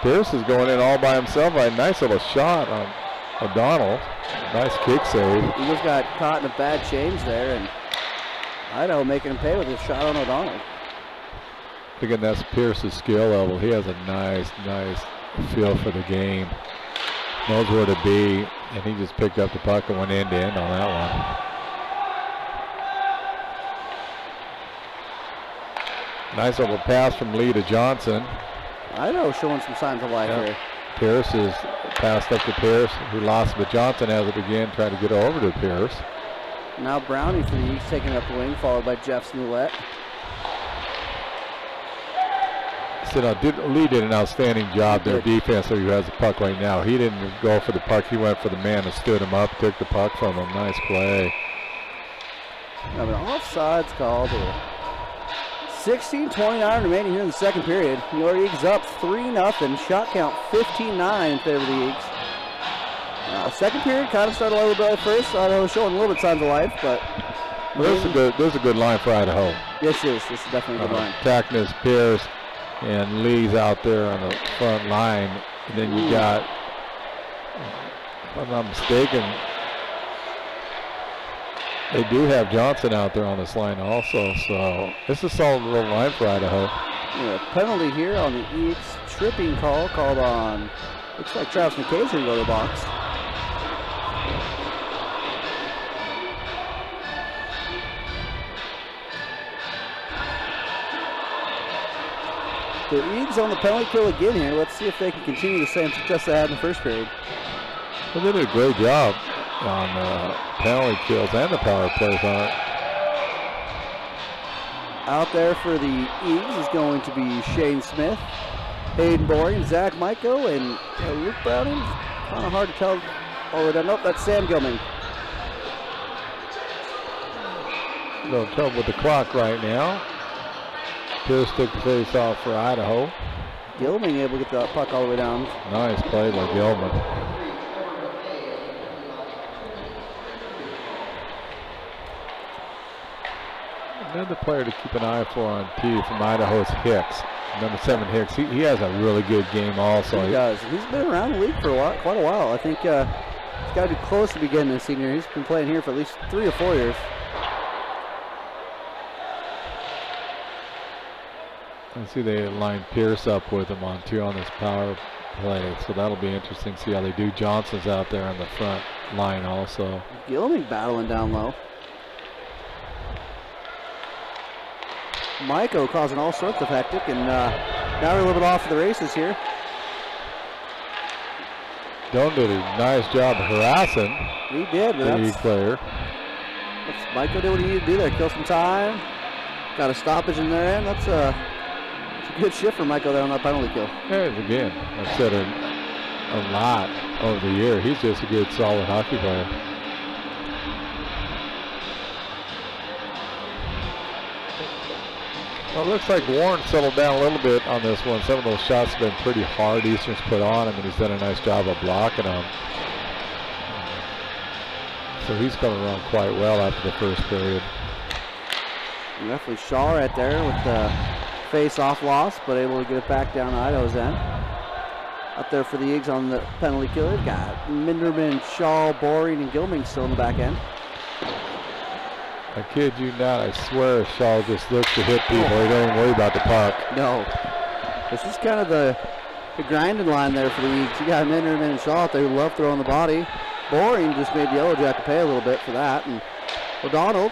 Pierce is going in all by himself. A nice little shot on O'Donnell. Nice kick save. He just got caught in a bad change there, and Idaho making him pay with his shot on O'Donnell. Again, that's Pierce's skill level. He has a nice, nice feel for the game. Knows where to be, and he just picked up the puck and went end to end on that one. Nice little pass from Lee to Johnson. I know, showing some signs of life Yep. here. Pierce is passed up to Pierce, who lost, but Johnson has it again, trying to get over to Pierce. Now Brownie for the East taking up the wing, followed by Jeff Smollett. So now, did, Lee did an outstanding job there, He defense, who has the puck right now. He didn't go for the puck. He went for the man that stood him up, took the puck from him. Nice play. Now an offsides called here. 16-29 remaining here in the second period. Your Eagles up 3 nothing. Shot count 15-9 in favor of the Eagles. Now, second period kind of started a little bit first. Idaho showing a little bit signs of life, but Well, this, is a good, this is a good line for Idaho. this is this is definitely a good Uh, line. Tackness, Pierce, and Lee's out there on the front line. And then you got, if I'm not mistaken, they do have Johnson out there on this line also. So is a solid little line for Idaho. Yeah, penalty here on the Eagles. Tripping call called on. Looks like Travis McKay's going to go to the box. The Eagles on the penalty kill again here. Let's see if they can continue the same success they had in the first period. Well, they did a great job on uh, penalty kills and the power plays on it. Out there for the Eagles is going to be Shane Smith, Hayden Boring, Zach Myko, and Luke Browning. Kind of hard to tell. Oh, nope, that's Sam Gilman. A little trouble with the clock right now. The face off for Idaho. Gilman able to get the puck all the way down. Nice play by Gilman. Another player to keep an eye for on T from Idaho is Hicks. Number seven Hicks. He, he has a really good game also. He does. He's been around the league for a while, quite a while. I think uh, he's got to be close to beginning his senior. He's been playing here for at least three or four years. I see they line Pierce up with him on two on this power play, so that'll be interesting to see how they do. Johnson's out there on the front line also. Gilman battling down low. Myko causing all sorts of hectic, and uh, now we're a little bit off the races here. Don did a nice job harassing He did, the that's, Eagle player. that's Myko did what he needed to do there, kill some time. Got a stoppage in there, and that's a, that's a good shift for Myko there on that penalty kill. Yes, again, I've said it a lot over the year. He's just a good, solid hockey player. Well, it looks like Warren settled down a little bit on this one. Some of those shots have been pretty hard. Eastern's put on him, and he's done a nice job of blocking them. So he's coming around quite well after the first period. Definitely Shaw right there with the face-off loss, but able to get it back down to Idaho's end. Up there for the Eagles on the penalty kill. They've got Minderman, Shaw, Boring, and Gilman still in the back end. I kid you not, I swear Shaw just looks to hit people. He don't even worry about the puck. No. This is kind of the, the grinding line there for the Eagles. You got Minderman and Shaw out there who love throwing the body. Boring just made Yellow Jacket pay a little bit for that. And O'Donnell,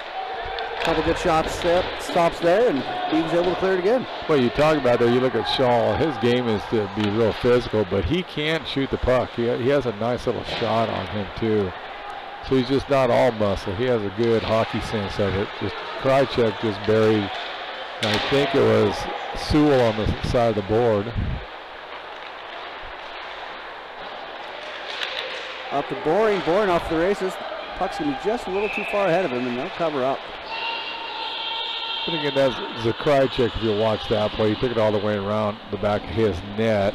couple good shots, step, stops there, and Eagles able to clear it again. Well, you talk about there, you look at Shaw, his game is to be real physical, but he can't shoot the puck. He, he has a nice little shot on him, too. So he's just not all muscle. He has a good hockey sense of it. Just Krajcek just buried, I think it was Sewell on the side of the board. Up to Boring. Boring off the races. Puck's going to be just a little too far ahead of him, and they'll cover up. But again, that's Zakrajcek, if you watch that play, he took it all the way around the back of his net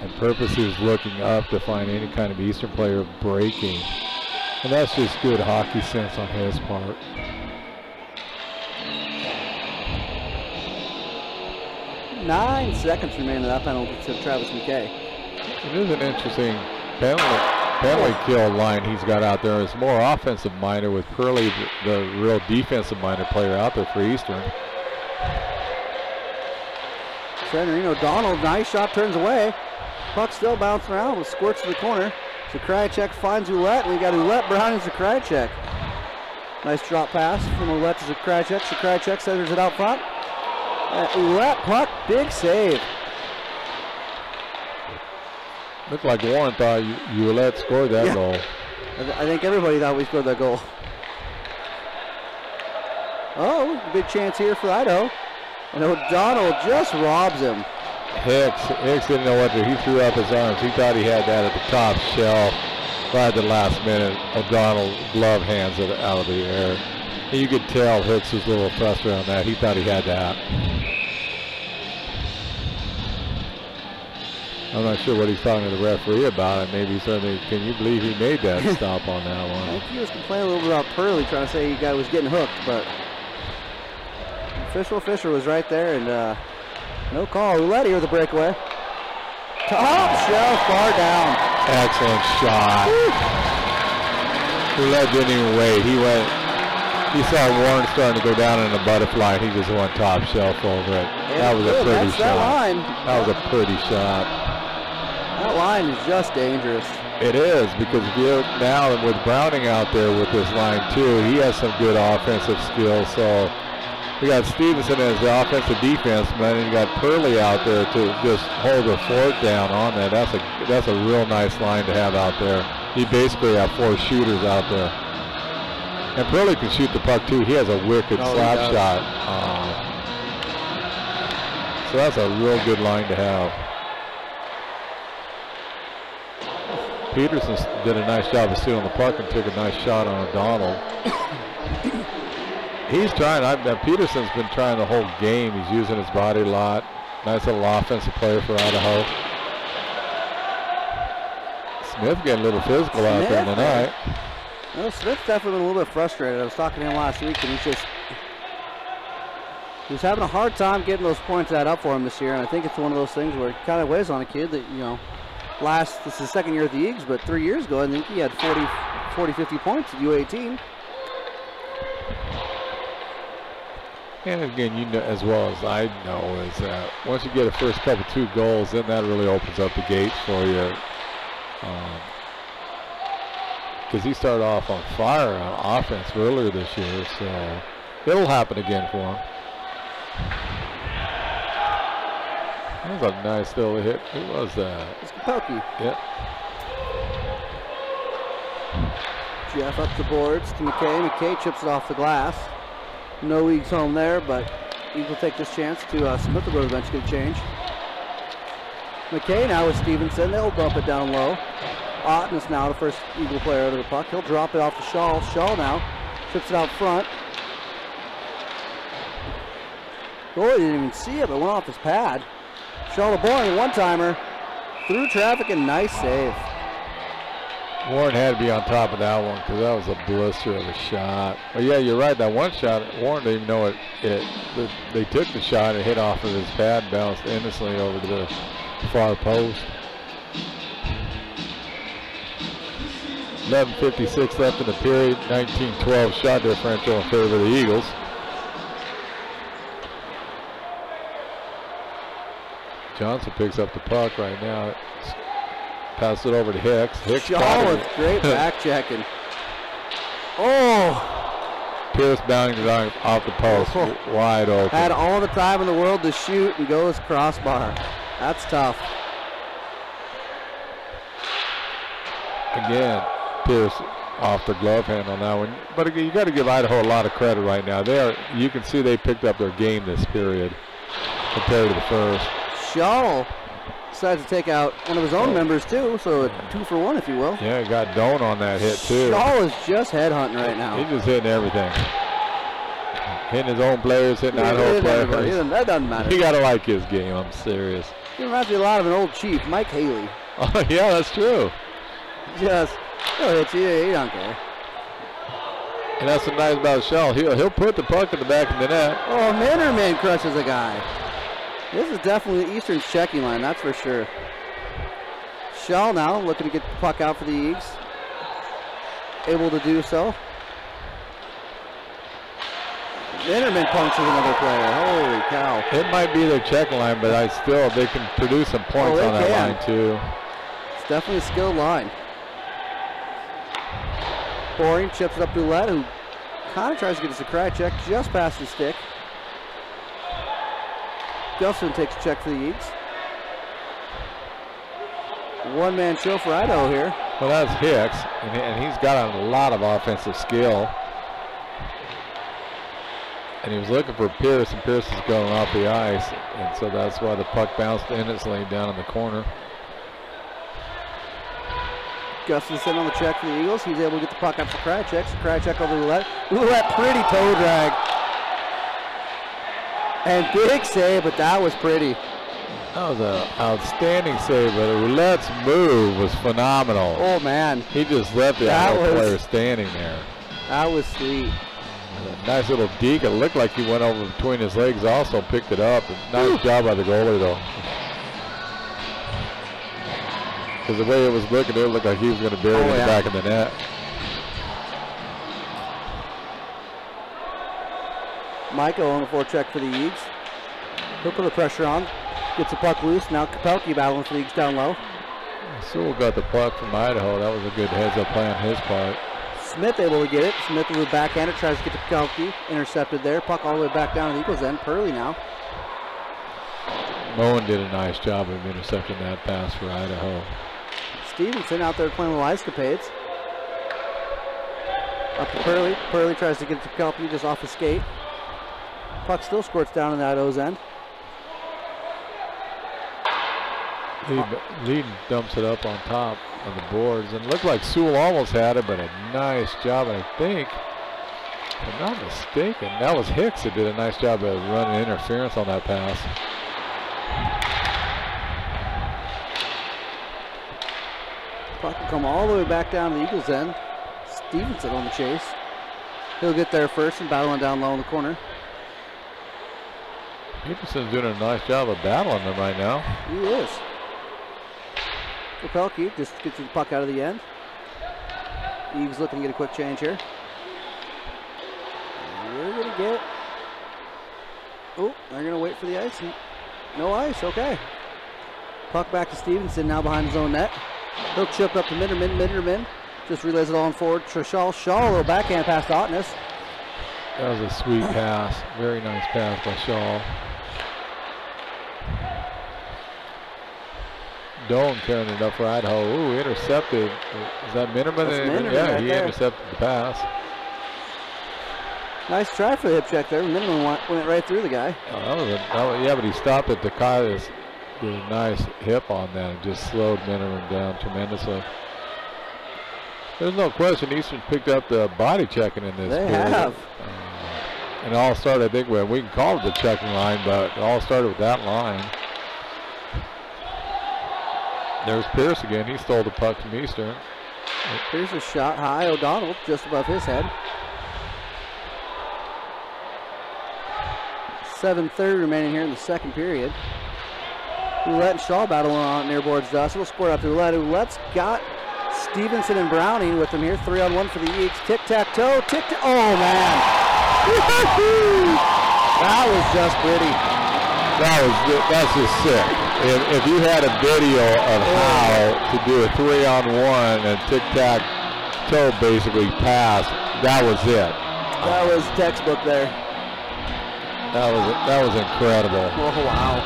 and purposely was looking up to find any kind of Eastern player breaking. And that's just good hockey sense on his part. Nine seconds remain in that penalty to Travis McKay. It is an interesting penalty, penalty kill line he's got out there. It's more offensive minded with Purley, the, the real defensive minded player out there for Eastern. Senorino Donald, nice shot, turns away. Puck still bouncing around with squirts to the corner. Zakrajcek finds Ouellette, we got Ouellette, Brown, and Zakrajcek. Nice drop pass from Ouellette to Zakrajcek. Zakrajcek centers it out front. Uh, Ouellette, puck, big save. Looked like Warren thought you, you let score that Yeah. goal. I, th- I think everybody thought we scored that goal. Oh, big chance here for Idaho. And O'Donnell just robs him. Hicks, Hicks didn't know what to do. He threw up his arms. He thought he had that at the top shelf. Right at the last minute, O'Donnell glove hands it out of the air. And you could tell Hicks was a little frustrated on that. He thought he had that. I'm not sure what he's talking to the referee about. And maybe saying, can you believe he made that *laughs* stop on that one? I think he was complaining a little bit about Purley, trying to say he guy was getting hooked, but official Fisher was right there, and uh, no call. Here with the breakaway. Top shelf, far down. Excellent shot. Ouellette didn't even wait. He went, he saw Warren starting to go down in a butterfly, and he just went top shelf over it. That was a pretty that's That shot. line, That was a pretty shot. That line is just dangerous. It is, because if you now with Browning out there with this line too, he has some good offensive skills. So we got Stevenson as the offensive defense man, and you got Purley out there to just hold the fort down on that. That's a that's a real nice line to have out there. You basically have four shooters out there. And Purley can shoot the puck too. He has a wicked Oh, he slap does. shot. Uh, so that's a real good line to have. Peterson did a nice job of stealing the puck and took a nice shot on O'Donnell. *coughs* He's trying. I, uh, Peterson's been trying the whole game. He's using his body a lot. Nice little offensive player for Idaho. Smith getting a little physical out there Smith, tonight. Well, Smith's definitely been a little bit frustrated. I was talking to him last week, and he's just he's having a hard time getting those points that up for him this year. And I think it's one of those things where it kind of weighs on a kid that you know, last this is his second year at the Eagles, but three years ago I think he had 40, 40 50 points at U18. And again, you know as well as I know is that once you get a first couple two goals, then that really opens up the gates for you. Um, because he started off on fire on offense earlier this year, so it'll happen again for him. That was a nice little hit. Who was that? It's Kapelke. Yep. Jeff up the boards to McKay. McKay chips it off the glass. No Eagles home there, but Eagles will take this chance to uh, Smith will go to the bench, get a change. McKay now with Stevenson. They'll bump it down low. Otten is now the first Eagle player out of the puck. He'll drop it off to Shaw. Shaw now chips it out front. Goalie didn't even see it, but went off his pad. To Boring, one timer. Through traffic and nice save. Warren had to be on top of that one because that was a blister of a shot. But yeah, you're right. That one shot, Warren didn't even know it. It the, they took the shot and hit off of his pad, bounced innocently over to the far post. 11:56 left in the period. 19-12 shot differential in favor of the Eagles. Johnson picks up the puck right now. Pass it over to Hicks. Hicks Shaw with great *laughs* back checking. Oh, Pierce bounding it off the post, Oh. wide open. had all the time in the world to shoot and goes crossbar. That's tough. Again, Pierce off the glove handle one. But again, you got to give Idaho a lot of credit right now. They are, you can see they picked up their game this period. compared to the first. Shaw decides to take out one of his own oh. members too, so a two for one, if you will. Yeah, got Doan on that hit too. Shaw is just headhunting right now. He's just hitting everything. Hitting his own players, hitting Idaho hit everybody. Players. doesn't- That doesn't matter. He gotta like his game. I'm serious. He reminds me a lot of an old chief, Mike Haley. *laughs* Oh yeah, that's true. Just he'll hit you. He don't care. And that's what's nice about Shell. He'll he'll put the puck in the back of the net. Oh, Minnerman crushes a guy. This is definitely Eastern's checking line, that's for sure. Shaw now looking to get the puck out for the Eags. Able to do so. Minnerman punctures another player. Holy cow. It might be their check line, but I still they can produce some points they on that can. line too. It's definitely a skilled line. Boring chips it up to Led, who kind of tries to get us a cry check just past the stick. Gustafson takes a check for the Eags. One man show for Idaho here. Well, that's Hicks, and, he- and he's got a lot of offensive skill. And he was looking for Pierce, and Pierce is going off the ice, and so that's why the puck bounced in. It's laying down in the corner. Gustafson sent on the check for the Eagles. He's able to get the puck out for Krajcek. So Krajcek over Ouellette. that pretty toe drag. And big save, but that was pretty. That was an outstanding save, but Ouellette's move was phenomenal. Oh man, He just left the That was- player standing there. that was sweet. Nice little deke. It looked like he went over between his legs, also picked it up. Nice job by the goalie, though. Because the way it was looking, it looked like he was going to bury oh, it Oh, in yeah. the back of the net. Michael on the forecheck for the Eags. He'll put the pressure on. Gets the puck loose. Now Kapelke battling for the Eags down low. Sewell got the puck from Idaho. That was a good heads-up play on his part. Smith able to get it. Smith with the backhander tries to get to Kapelke. Intercepted there. Puck all the way back down to the Eagles end. Purley now. Moen did a nice job of intercepting that pass for Idaho. Stevenson out there playing with escapades. Up to Purley. Purley tries to get it to Kapelke just off the skate. Puck still squirts down in the Idaho's end. Lead, lead dumps it up on top of the boards. And looked like Sewell almost had it, but a nice job, I think. If I'm not mistaken, that was Hicks that did a nice job of running interference on that pass. Puck will come all the way back down to the Eagles' end. Stevenson on the chase. He'll get there first and battling down low in the corner. Peterson's doing a nice job of battling them right now. He is. Kapelke just gets the puck out of the end. Eags looking to get a quick change here. We're gonna get. Oh, they're gonna wait for the ice. No ice. Okay. Puck back to Stevenson now behind his own net. He'll chip up to Minderman. Minderman just relays it on forward to Shaw. Shaw a little backhand pass to Otness. That was a sweet pass. Very nice pass by Shaw. Doan carrying it up for Idaho. Ooh, intercepted. Is that Minderman yeah, right he there. intercepted the pass. Nice try for the hip check there. Minderman went, went right through the guy. Oh, that was a, that was, yeah, but he stopped it. Takai's did a nice hip on that and just slowed Minneman down tremendously. There's no question Eastern picked up the body checking in this They period. have. Uh, and it all started, I think, when we can call it the checking line, but it all started with that line. There's Pierce again. He stole the puck from Eastern. Here's a shot high. O'Donnell just above his head. 7.30 remaining here in the second period. Ouellette and Shaw battling on near boards dust. It'll square out to Ouellette. Ouellette's got Stevenson and Browning with him here. Three on one for the Eagles. Tic tac toe. Tic tac. Oh, man. That was just pretty. That was that's just sick. If, if you had a video of how to do a three on one and tic tac toe basically pass, that was it. That was textbook there. That was that was incredible. Oh, wow.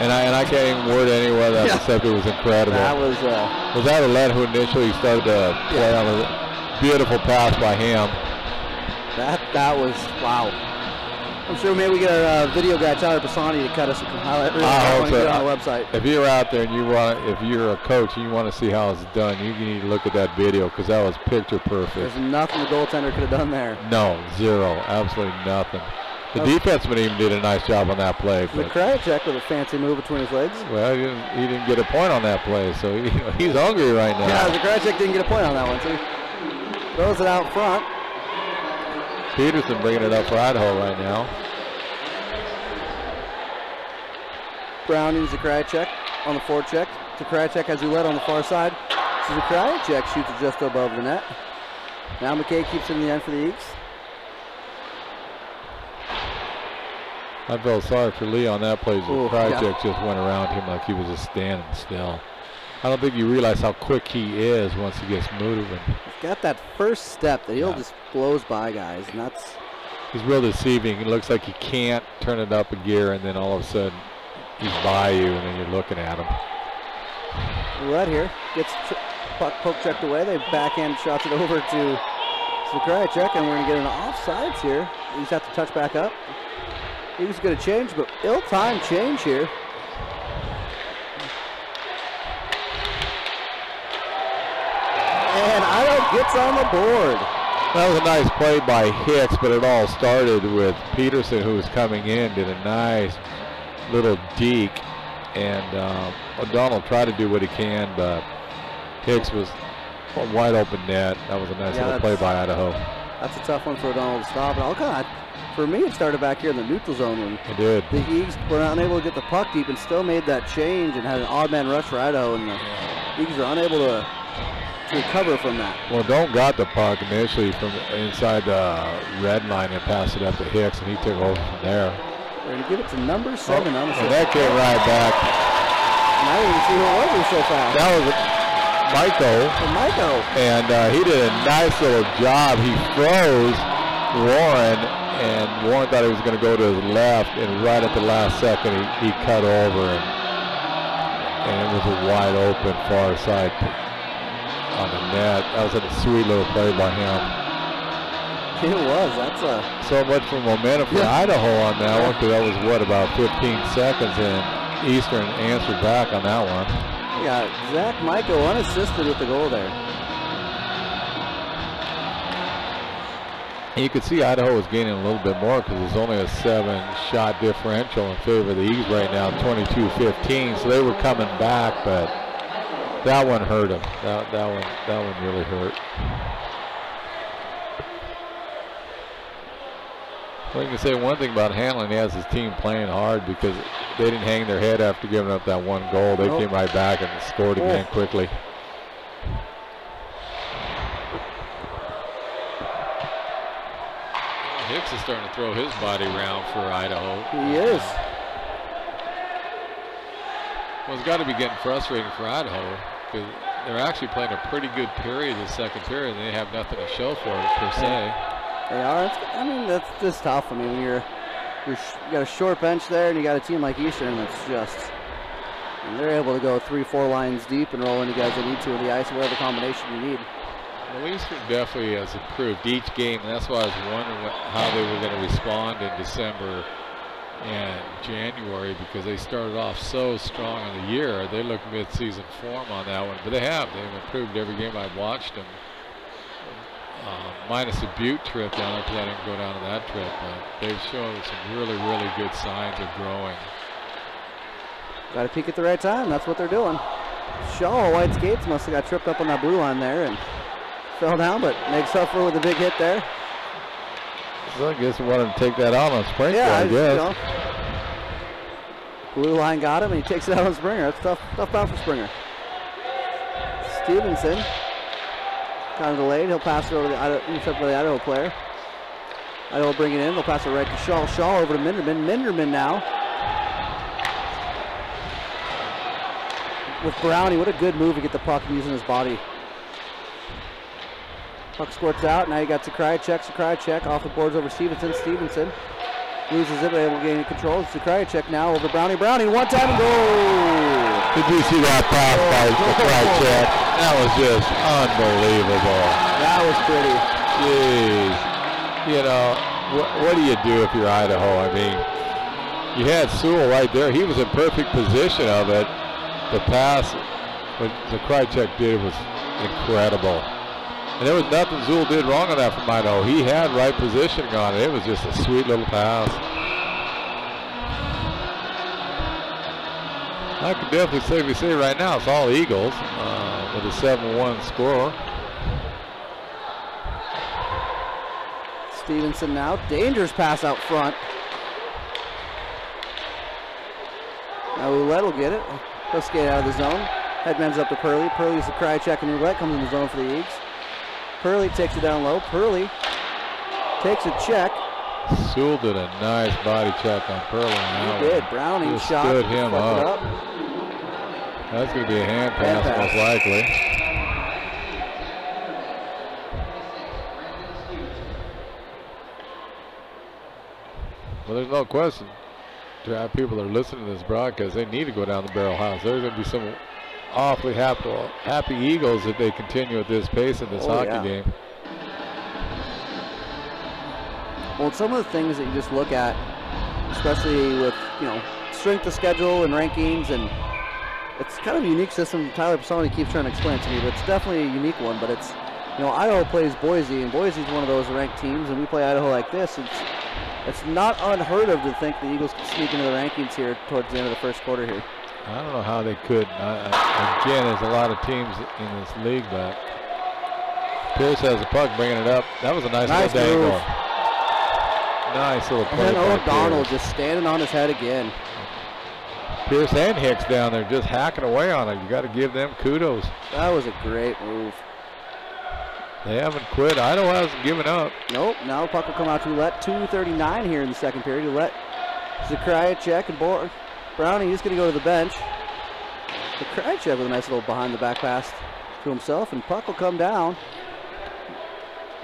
And I and I can't even word it anywhere that Yeah. except it was incredible. That was, uh, was that Ouellette who initially started to play on a beautiful pass by him? that, that was, wow. I'm sure maybe we get our uh, video guy Tyler Pisani to cut us a highlight reel I hope so. on the website. If you're out there and you want, if you're a coach and you want to see how it's done, you need to look at that video because that was picture perfect. There's nothing the goaltender could have done there. No, zero, absolutely nothing. The Okay. defenseman even did a nice job on that play, McCrychek with a fancy move between his legs. well, he didn't, he didn't get a point on that play, so he, *laughs* he's hungry right now. Yeah, McCrychek didn't get a point on that one. So he throws it out front. Peterson bringing it up for Idaho right now. Browning Zakrajcek on the four forecheck. Zakrajcek has Ouellette on the far side. So Zakrajcek shoots it just above the net. Now McKay keeps it in the end for the Eagles. I felt sorry for Lee on that play. Krajcek yeah. just went around him like he was just standing still. I don't think you realize how quick he is once he gets moving. He's got that first step that he'll Yeah. just blows by guys, and that's He's real deceiving. It looks like he can't turn it up a gear, and then all of a sudden he's by you, and then you're looking at him. Ouellette here. Gets puck poke checked away. They backhand shots it over to Zakrajcek, and we're gonna get an offsides here. He's have to touch back up. He was gonna change, but ill-timed change here. And Idaho gets on the board. That was a nice play by Hicks, but it all started with Peterson, who was coming in, did a nice little deke, and um, O'Donnell tried to do what he can, but Hicks was a wide open net. That was a nice Yeah, little play by Idaho. That's a tough one for O'Donnell to stop. And all kind for me, it started back here in the neutral zone when He did. the Eagles were unable to get the puck deep and still made that change and had an odd man rush for Idaho, and the Eagles were unable to, to recover from that. Well, Don't got the puck initially from inside the red line and passed it up to Hicks, and he took over from there. We're going to give it to number seven on the And that came right back. Now you can see who it was who was so fast. That was Michael. And Michael. and uh, he did a nice little job. He froze Warren, and Warren thought he was going to go to his left, and right at the last second, he, he cut over, and, and it was a wide open far side on the net. That was a sweet little play by him. *laughs* It was. That's a. So much for momentum for Yeah. Idaho on that one, because that was what about 15 seconds, and Eastern answered back on that one. Yeah, Zach Michael unassisted with the goal there. And you could see Idaho was gaining a little bit more because there's only a seven shot differential in favor of the Eagles right now, 22-15. So they were coming back, but that one hurt him. That, that one that one really hurt. Well, you can say one thing about Hanlon, he has his team playing hard because they didn't hang their head after giving up that one goal. They Nope. came right back and scored again Oh. quickly. Hicks is starting to throw his body around for Idaho. He is. Uh, Well, it's got to be getting frustrating for Idaho because they're actually playing a pretty good period the second period and they have nothing to show for it per se. They are. It's, I mean, that's just tough. I mean, when you're, you're sh- you got a short bench there, and you got a team like Eastern that's just, and they're able to go three, four lines deep and roll any guys they need to in the ice, whatever combination you need. Well, Eastern definitely has improved each game, and that's why I was wondering what, how they were going to respond in December and January because they started off so strong in the year. They look mid-season form on that one, but they have. They've improved every game I've watched them. Uh, minus the Butte trip down there because I didn't go down to that trip, but they've shown some really, really good signs of growing. Got to peak at the right time. That's what they're doing. Shaw, White Skates must have got tripped up on that blue line there and fell down, but makes up for with a big hit there. So I guess we wanted to take that out on Springer, Yeah, I you guess. know. Blue line got him, and he takes it out on Springer. That's tough, tough bounce for Springer. Stevenson, kind of delayed. He'll pass it over to the Idaho, intercepted by the Idaho player. Idaho will bring it in. They'll pass it right to Shaw. Shaw over to Minderman. Minderman now. With Brownie, what a good move to get the puck using his body. Puck squirts out. Now you got Zakrajcek. Zakrajcek off the boards over Stevenson. Stevenson loses it, but able to gain control. Zakrajcek now over Brownie. Brownie, one time and goal. Did you see that pass by Zakrajcek? That was just unbelievable. That was pretty. Jeez. You know, what, what do you do if you're Idaho? I mean, you had Sewell right there. He was in perfect position of it. The pass, what the Krychek did was incredible. And there was nothing Sewell did wrong on that from Idaho. He had right positioning on it. It was just a sweet little pass. I can definitely safely say right now it's all Eagles uh, with a 7-1 score. Stevenson now. Dangerous pass out front. Now Ouellette will get it. He'll skate out of the zone. Headman's up to Purley. Purley's the cry check and Ouellette comes in the zone for the Eagles. Purley takes it down low. Purley takes a check. Sewell did a nice body check on Purley. He did. one. Browning Just shot. stood him it up. That's going to be a hand Hand pass, pass. most likely. Well, there's no question. To have people that are listening to this broadcast, they need to go down the barrel house. There's going to be some awfully happy, happy Eagles if they continue at this pace in this Oh, hockey yeah. game. Well, some of the things that you just look at, especially with you know strength of schedule and rankings, and it's kind of a unique system. Tyler Pisoni keeps trying to explain it to me, but it's definitely a unique one. But it's you know Idaho plays Boise, and Boise's one of those ranked teams, and we play Idaho like this. It's it's not unheard of to think the Eagles could sneak into the rankings here towards the end of the first quarter here. I don't know how they could. I, I, again, there's a lot of teams in this league, but Pierce has the puck, bringing it up. That was a nice, Nice little dangle. Nice little play. And by O'Donnell just standing on his head again. Pierce and Hicks down there just hacking away on it. You got to give them kudos. That was a great move. They haven't quit. Idaho hasn't given up. Nope. Now the puck will come out to Let 2:39 here in the second period. To let Zakrajcek and Bo- Browning is going to go to the bench. The Zakrajcek with a nice little behind the back pass to himself, and puck will come down.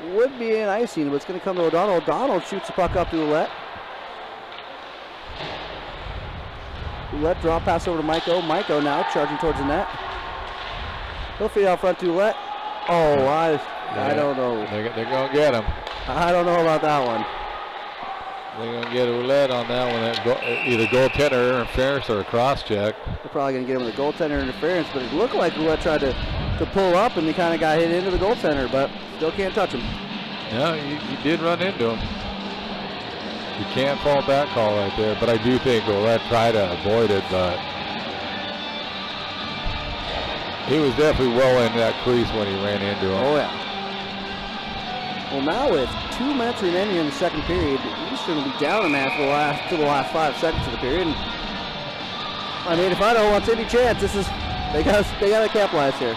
Would be an icing, but it's going to come to O'Donnell. O'Donnell shoots the puck up to Ouellette. Ouellette drop pass over to Maiko. Maiko now charging towards the net. He'll feed out front to Ouellette. Oh, I, I don't know. They're, they're going to get him. I don't know about that one. They're going to get Ouellette on that one. Go, either goaltender interference or a cross check. They're probably going to get him with a goaltender interference, but it looked like Ouellette tried to, to pull up and he kind of got hit into the goaltender, but still can't touch him. Yeah, you, you did run into him. You can't fall back call right there, but I do think Ouellette tried to avoid it, but he was definitely well in that crease when he ran into him. Oh, yeah. Well, now with two minutes remaining in the second period, Eastern will be down a for the last to the last five seconds of the period. And, I mean, if Idaho wants any chance, this is they got they got to capitalize here.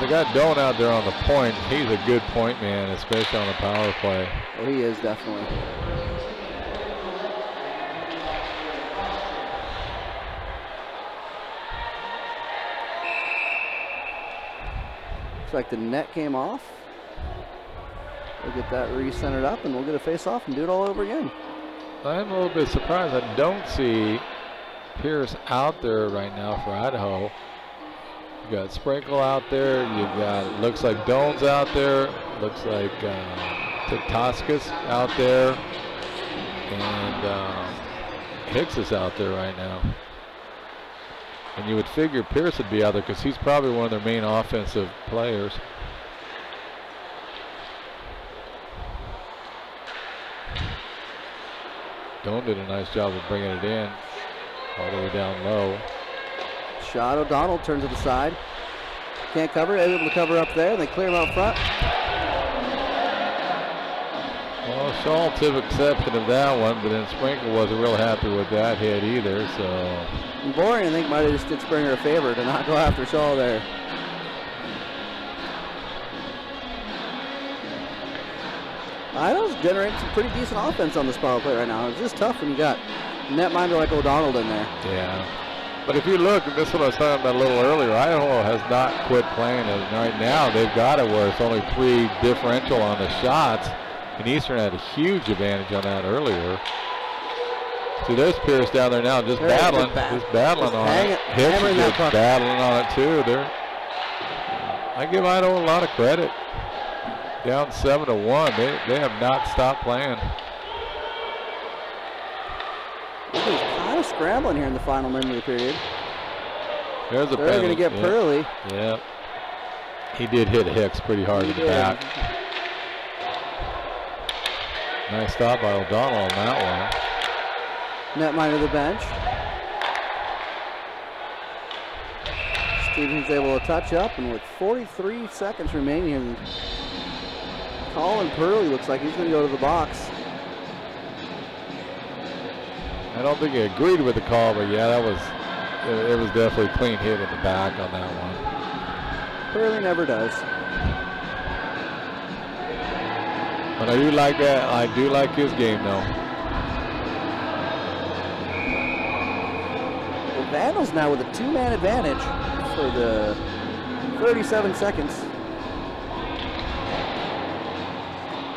They got Doan out there on the point. He's a good point man, especially on the power play. Oh, he is definitely. Like the net came off. We'll get that re-centered up and we'll get a face off and do it all over again. I'm a little bit surprised. I don't see Pierce out there right now for Idaho. You got Sprinkle out there. You got looks like Doan's out there. Looks like uh, Tatoskis out there, and um, Hicks is out there right now. And you would figure Pierce would be out there because he's probably one of their main offensive players. Doan did a nice job of bringing it in all the way down low. Shot O'Donnell turns to the side. Can't cover, able to cover up there. They clear him out front. Well, Shaw took exception of that one, but then Sprinkle wasn't real happy with that hit either. So And Boring, I think, might have just did Springer a favor to not go after Shaw there. Idaho's generating some pretty decent offense on this power play right now. It's just tough when you got netminder like O'Donnell in there. yeah. But if you look, this is what I was talking about a little earlier, Idaho has not quit playing it. Right now, they've got it where it's only three differential on the shots, and Eastern had a huge advantage on that earlier. See, there's Pierce down there now, just There, battling, bat- just battling just on hang it. it- Hicks is just puck. battling on it too. They're, I give Idaho a lot of credit. down seven to one. They they have not stopped playing. He's kind of scrambling here in the final minute of the period. There's a They're going to get yeah. Purley. Yeah. He did hit Hicks pretty hard He in the did. back. Nice stop by O'Donnell on that one. Netminder the bench. Stevens able to touch up, and with 43 seconds remaining, Colin Purley looks like he's going to go to the box. I don't think he agreed with the call, but yeah, that was it, it was definitely a clean hit in the back on that one. Purley never does. But I do like that. I do like his game though. The Vandals now with a two-man advantage for the 37 seconds.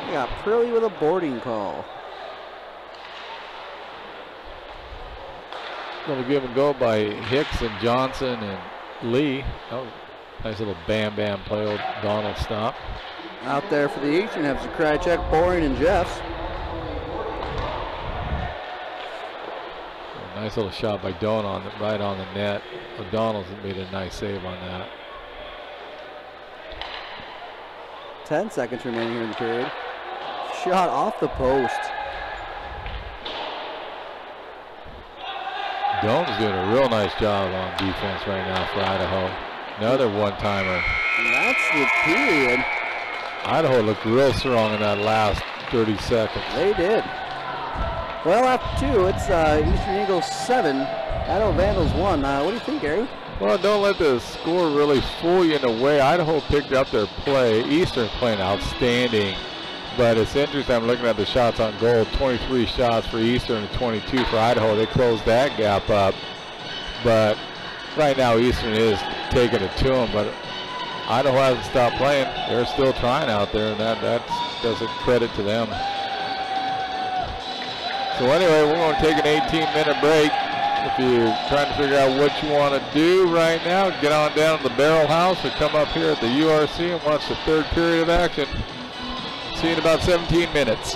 We got Purley with a boarding call. Little give and go by Hicks and Johnson and Lee. A nice little bam bam play. Old Donald stop. Out there for the Eastern have Zakrajcek, Boring, and Jeffs. Nice little shot by Doan on the, right on the net. O'Donnell's made a nice save on that. 10 seconds remaining here in the period. Shot off the post. Doan's doing a real nice job on defense right now for Idaho. Another one-timer. And that's the period. Idaho looked real strong in that last 30 seconds. They did. Well, after two, it's uh, Eastern Eagles 7, Idaho Vandals 1. Uh, what do you think, Gary? Well, don't let the score really fool you in a way. Idaho picked up their play. Eastern playing outstanding. But it's interesting, I'm looking at the shots on goal. 23 shots for Eastern and 22 for Idaho. They closed that gap up. But right now, Eastern is taking it to them. But Idaho hasn't stopped playing. They're still trying out there, and that does a credit to them. So anyway, we're going to take an 18-minute break. If you're trying to figure out what you want to do right now, get on down to the Barrel House or come up here at the URC and watch the third period of action. See you in about 17 minutes.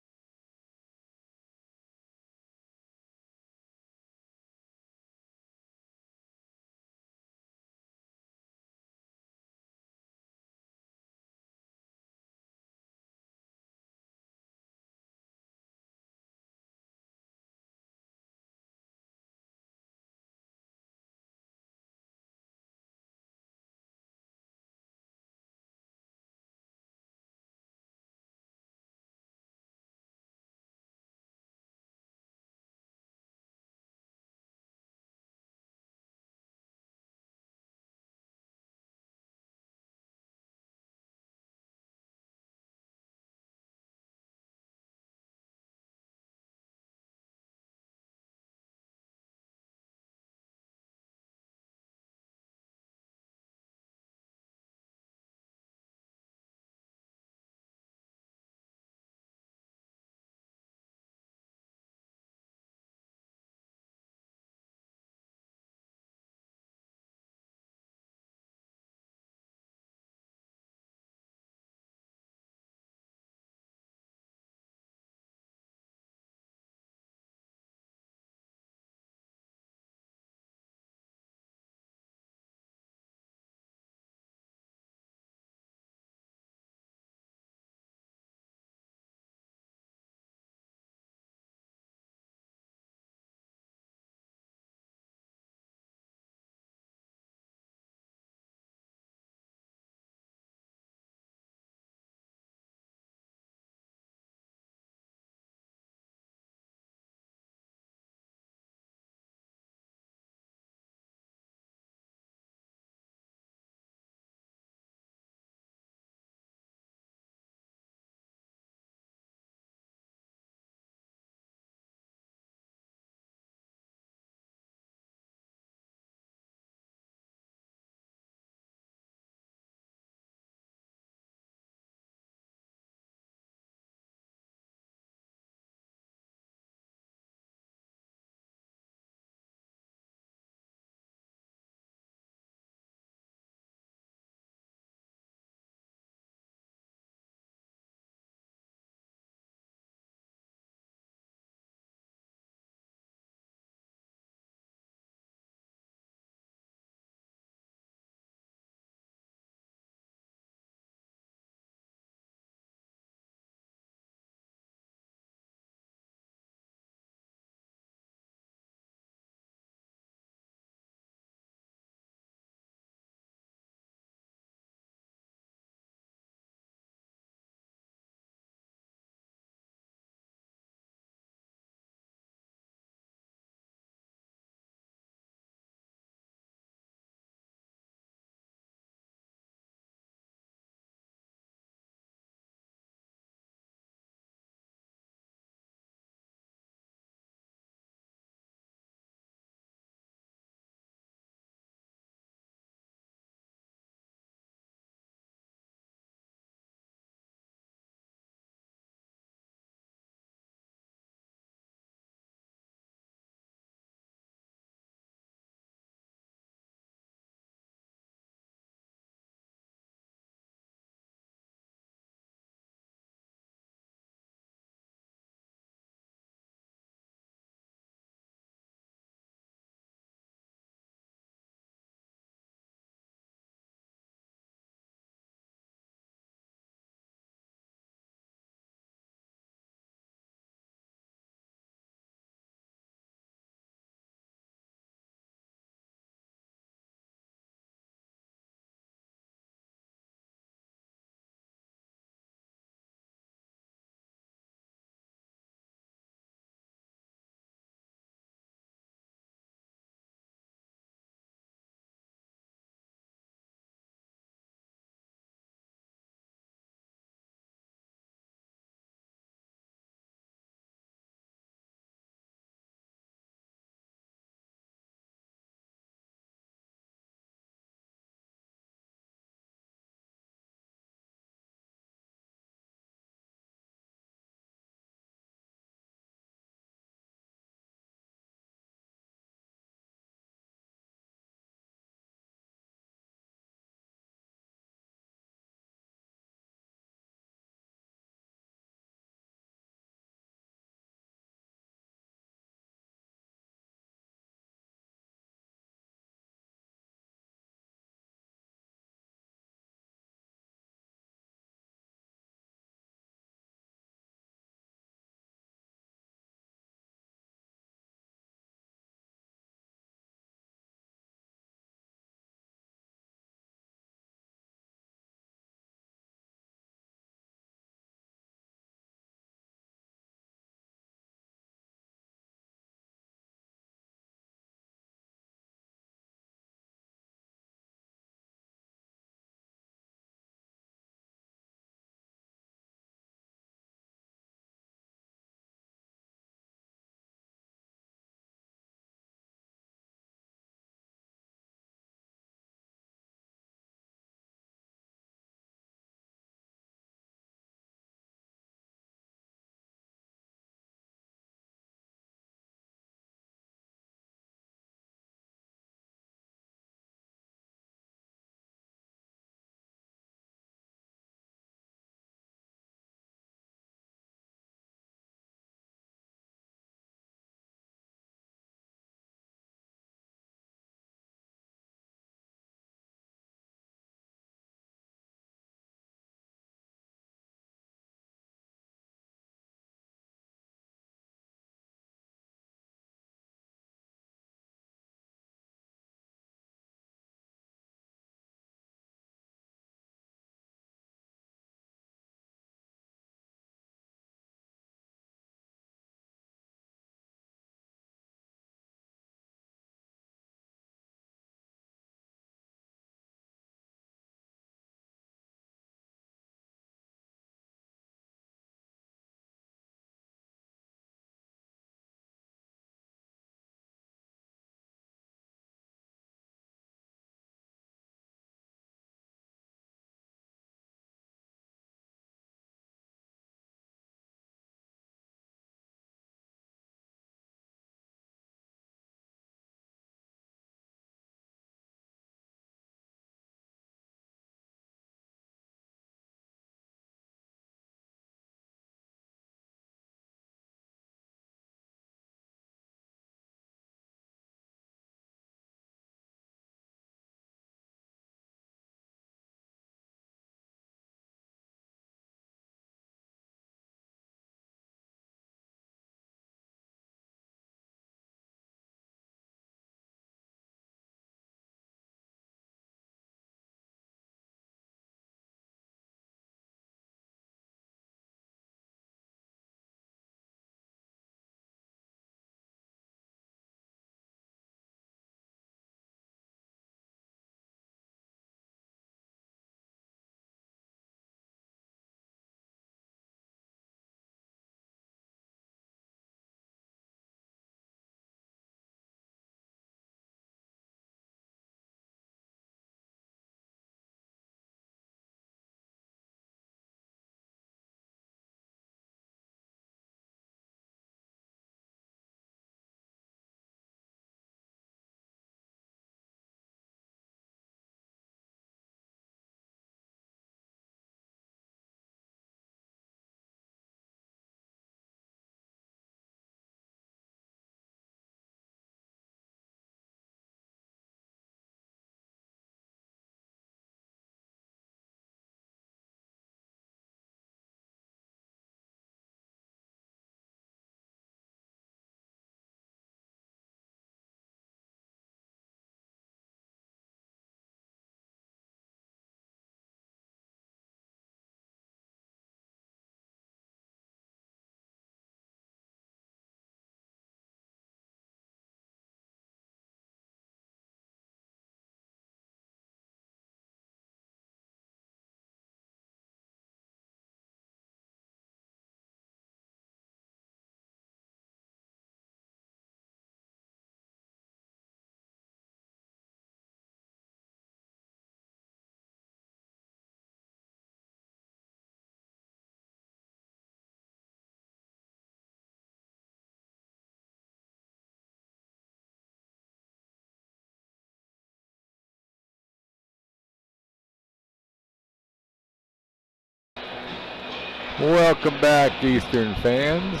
Welcome back, Eastern fans.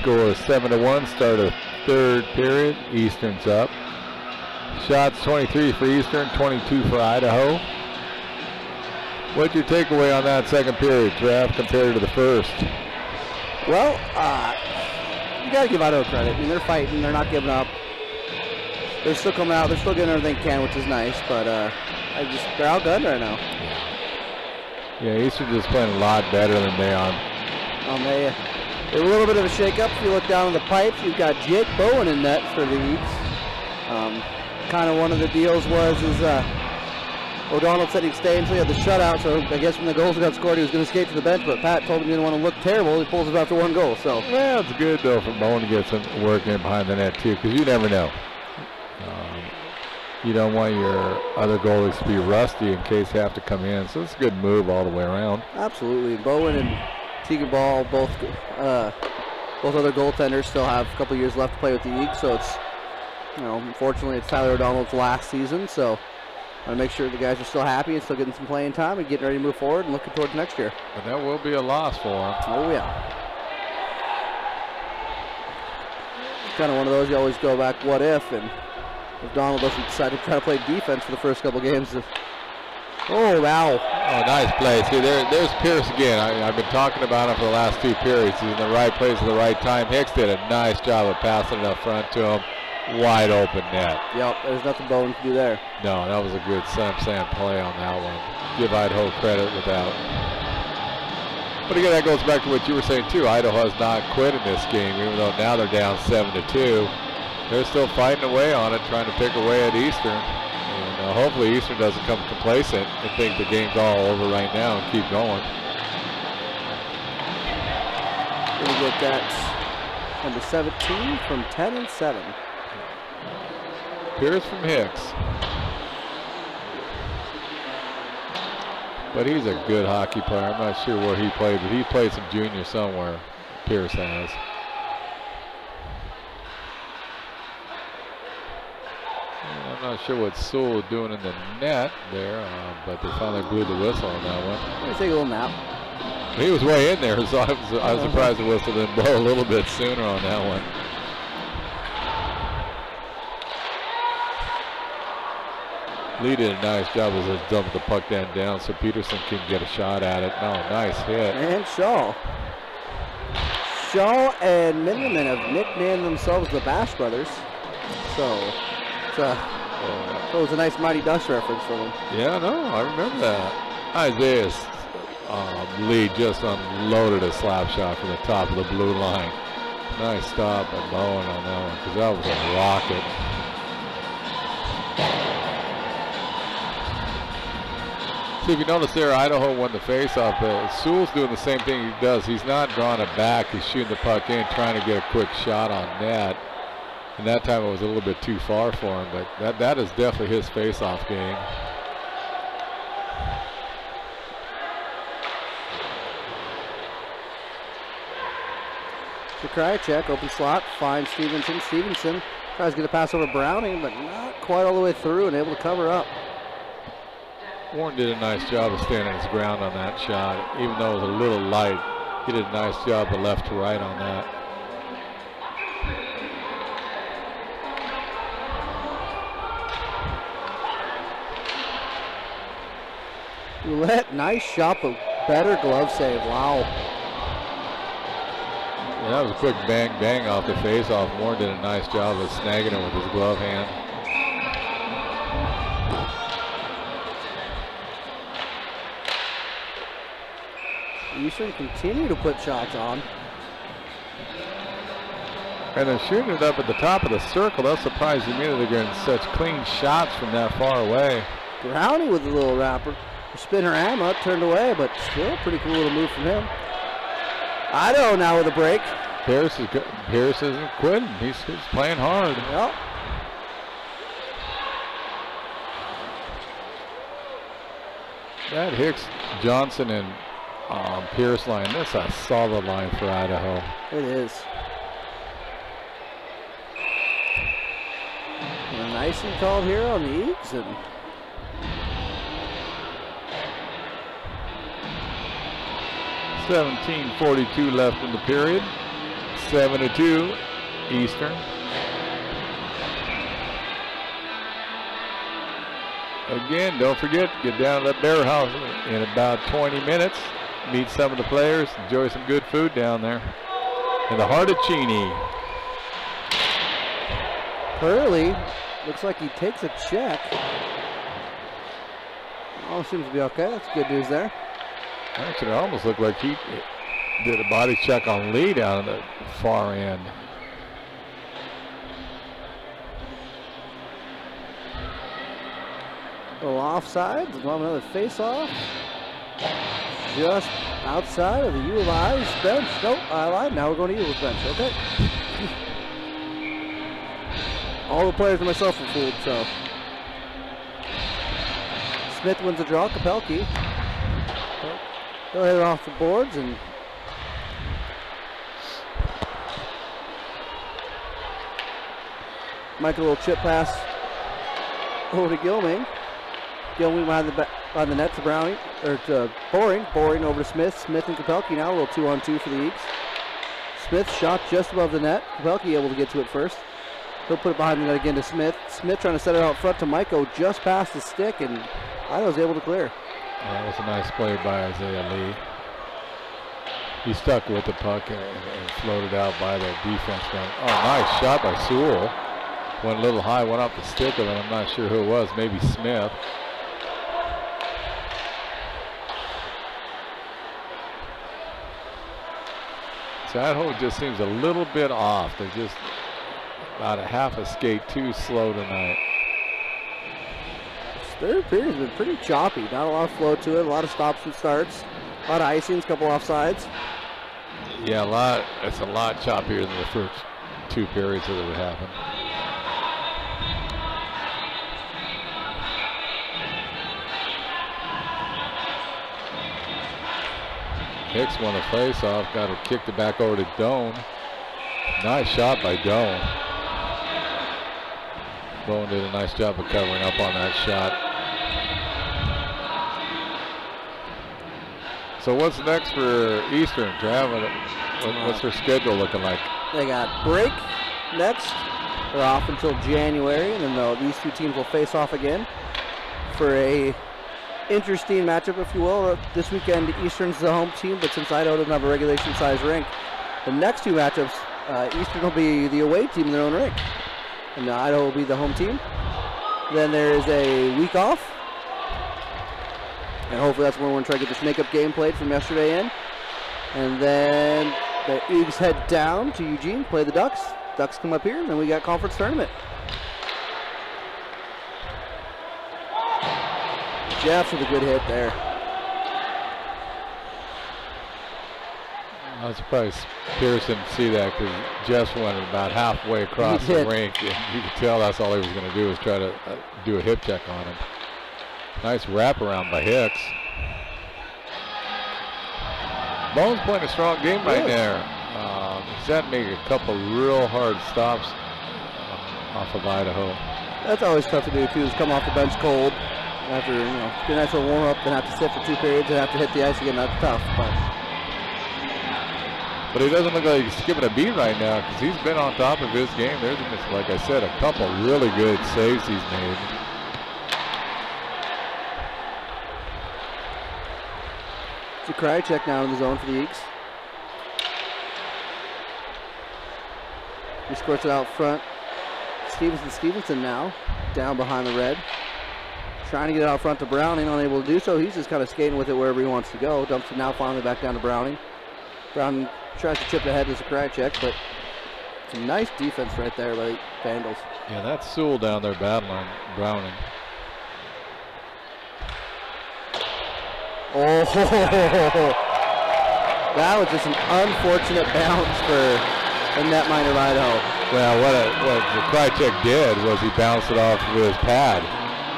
Score seven to one. Start of third period. Eastern's up. Shots 23 for Eastern, 22 for Idaho. What'd you take away on that second period, draft, compared to the first? Well, uh, you got to give Idaho credit. I mean, they're fighting. They're not giving up. They're still coming out. They're still getting everything they can, which is nice. But uh, I just they're outgunned right now. Yeah, Eastern just playing a lot better than they are. Um, they, they're a little bit of a shakeup. If you look down the pipes, you've got Jake Bowen in net for the Eats. Um, kind of one of the deals was is uh, O'Donnell said he'd stay until he had the shutout. So I guess when the goals got scored, he was going to skate to the bench. But Pat told him he didn't want to look terrible. He pulls it after one goal. So yeah, it's good though for Bowen to get some work in behind the net too, because you never know. You don't want your other goalies to be rusty in case they have to come in. So it's a good move all the way around. absolutely, Bowen and Tegan Ball both uh, both other goaltenders still have a couple years left to play with the Eagles. So it's you know, unfortunately, it's Tyler O'Donnell's last season. So I want to make sure the guys are still happy and still getting some playing time and getting ready to move forward and looking towards next year. But that will be a loss for them. Oh yeah. It's kind of one of those you always go back, what if, and if Donald doesn't decide to try to play defense for the first couple games. Oh wow! Oh, nice play. See, there, there's Pierce again. I, I've been talking about him for the last two periods. He's in the right place at the right time. Hicks did a nice job of passing it up front to him. Wide open net. Yep, there's nothing Bowen can do there. No, that was a good Sam Sam play on that one. Give Idaho credit with that. But again, that goes back to what you were saying too. Idaho has not quit in this game, even though now they're down seven to two. They're still fighting away on it, trying to pick away at Eastern. And uh, hopefully Eastern doesn't come complacent and think the game's all over right now and keep going. Gonna get that number 17 from 10 and 7. Pierce from Hicks. But he's a good hockey player. I'm not sure where he played, but he played some junior somewhere. Pierce has. Not sure what Sewell doing in the net there, uh, but they finally blew the whistle on that one. Let me take a little nap. He was way in there, *laughs* so I was, I was surprised the whistle didn't blow a little bit sooner on that one. Lee did a nice job as he dumped the puck down down so Peterson can get a shot at it. No, nice hit. And Shaw. Shaw and Minderman have nicknamed themselves the Bash Brothers. So, it's a, so it was a nice Mighty Ducks reference for him. Yeah, no, I remember that. Isaiah um, Lee just unloaded a slap shot from the top of the blue line. Nice stop by Bowen on that one because that was a rocket. See, if you notice there, Idaho won the faceoff. Uh, Sewell's doing the same thing he does. He's not drawing it back. He's shooting the puck in, trying to get a quick shot on net. And that time it was a little bit too far for him, but that, that is definitely his face-off game. So Krajcek, open slot, finds Stevenson. Stevenson tries to get a pass over Browning, but not quite all the way through and able to cover up. Warren did a nice job of standing his ground on that shot, even though it was a little light. He did a nice job of left to right on that. Ouellette, nice shot, but better glove save. Wow. Yeah, that was a quick bang bang off the faceoff. Warren did a nice job of snagging it with his glove hand. Eastern continue to put shots on. And they're shooting it up at the top of the circle. That surprised me that they're getting such clean shots from that far away. Brownie with a little wrapper. Spinner Amma turned away, but still pretty cool little move from him. Idaho now with a break. Pierce is go- Pierce isn't quitting. He's, he's playing hard. Yep. That Hicks, Johnson, and um, Pierce line. That's a solid line for Idaho. It is. Nice and called here on the Eags. And 17:42 left in the period. Seven to two, Eastern. Again, don't forget, get down to that bear house in about 20 minutes. Meet some of the players, enjoy some good food down there. In the heart of Cheney. Curley looks like he takes a check. All seems to be okay. That's good news there. Actually, it almost looked like he did a body check on Lee down at the far end. A little offside. Have another face off. Just outside of the U of I's bench. Nope, I lied. Now we're going to U's bench. Okay. All the players and myself were fooled, so. Smith wins the draw. Kapelke. Hit it off the boards and Michael little chip pass over to Gilman. Gilman behind the the net to Browning or to Boring. Boring over to Smith. Smith and Kapelke now a little two on two for the Eagles. Smith shot just above the net. Kapelke able to get to it first. He'll put it behind the net again to Smith. Smith trying to set it out front to Michael just past the stick and Idaho's able to clear. Uh, that was a nice play by Isaiah Lee. He stuck with the puck and, and floated out by the defenseman. Oh, nice shot by Sewell. Went a little high, went off the stick of it. I'm not sure who it was. Maybe Smith. So Idaho just seems a little bit off. They're just about a half a skate too slow tonight. Third period's been pretty choppy. Not a lot of flow to it. A lot of stops and starts. A lot of icings, a couple offsides. Yeah, a lot. It's a lot choppier than the first two periods that would happen. Hicks won the face-off, got it kicked it back over to Doan. Nice shot by Doan. Bowen did a nice job of covering up on that shot. So what's next for Eastern, Trav? What- What's their schedule looking like? They got break next. They're off until January, and then they'll- these two teams will face off again for a interesting matchup, if you will. This weekend, Eastern's the home team, but since Idaho doesn't have a regulation size rink, the next two matchups, uh, Eastern will be the away team in their own rink, and Idaho will be the home team. Then there is a week off, and hopefully that's when we're going to try to get this makeup game played from yesterday in. And then the Eagles head down to Eugene, play the Ducks. Ducks come up here, and then we got conference tournament. Jeffs with a good hit there. I was surprised Pearson to see that because Jess went about halfway across He the rink, and you could tell that's all he was going to do was try to uh, do a hip check on him. Nice wraparound by Hicks. Bones playing a strong game right there. Um, he's had to make a couple real hard stops uh, off of Idaho. That's always tough to do too. Is come off the bench cold after you know get a nice little warm up, then have to sit for two periods and have to hit the ice again. That's tough, but But he doesn't look like he's skipping a beat right now because he's been on top of his game. There's, like I said, a couple really good saves he's made. it's a cry check now in the zone for the Eagles. He squirts it out front. Stevenson Stevenson now down behind the red. Trying to get it out front to Browning, unable to do so. He's just kind of skating with it wherever he wants to go. Dumps it now finally back down to Browning. Browning tries to chip ahead as a Krajcek, but some nice defense right there by Vandals. Yeah, that's Sewell down there battling Browning. Oh, *laughs* that was just an unfortunate bounce for the netminder of Idaho. Well, what, a, what the Krajcek did was he bounced it off of his pad,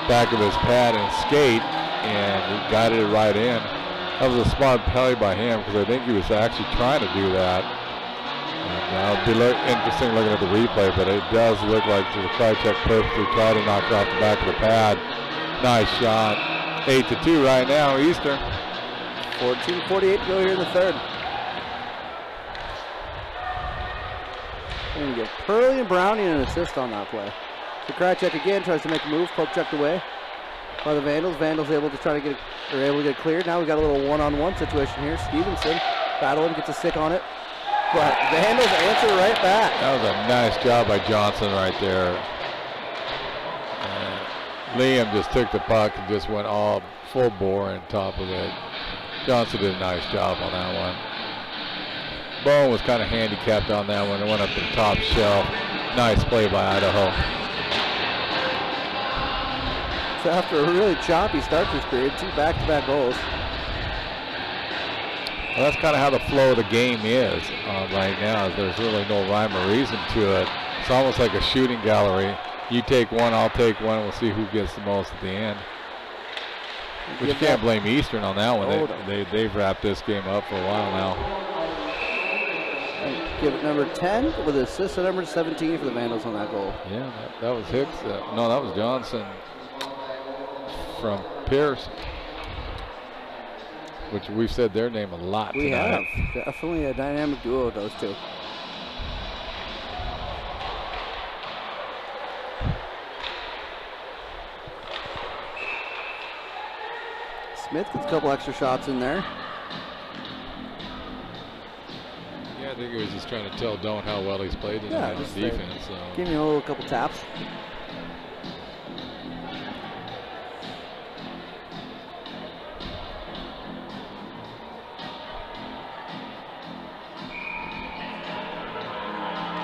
back of his pad and skate, and he guided it right in. That was a smart play by him because I think he was actually trying to do that. And uh, it'll be look, interesting looking at the replay, but it does look like to the Krajcek perfectly tried to knock it off the back of the pad. Nice shot. Eight to two right now, Eastern. 14-48 to go here in the third. And you get Purley and Brownie an assist on that play. So Krajcek again tries to make a move, poke checked away by the Vandals. Vandals able to try to get or able to get cleared. Now we got a little one-on-one situation here. Stevenson battling, gets a stick on it. But Vandals answer right back. That was a nice job by Johnson right there. Liam just took the puck and just went all full bore on top of it. Johnson did a nice job on that one. Bowen was kind of handicapped on that one. It went up to the top shelf. Nice play by Idaho. So *laughs* after a really choppy start this period, two back-to-back goals. Well, that's kind of how the flow of the game is uh, right now. There's really no rhyme or reason to it. It's almost like a shooting gallery. You take one, I'll take one. We'll see who gets the most at the end. But you can't blame Eastern on that one. Oh, They, no. they, they've wrapped this game up for a while now. Give it number 10 with assist at number 17 for the Vandals on that goal. Yeah, that, that was Hicks. Uh, no, that was Johnson from Pierce, which we've said their name a lot We have definitely a dynamic duo, those two. Smith gets a couple extra shots in there. Yeah, I think he was just trying to tell Don how well he's played tonight Yeah, on uh, defense. So. Give me a little couple taps.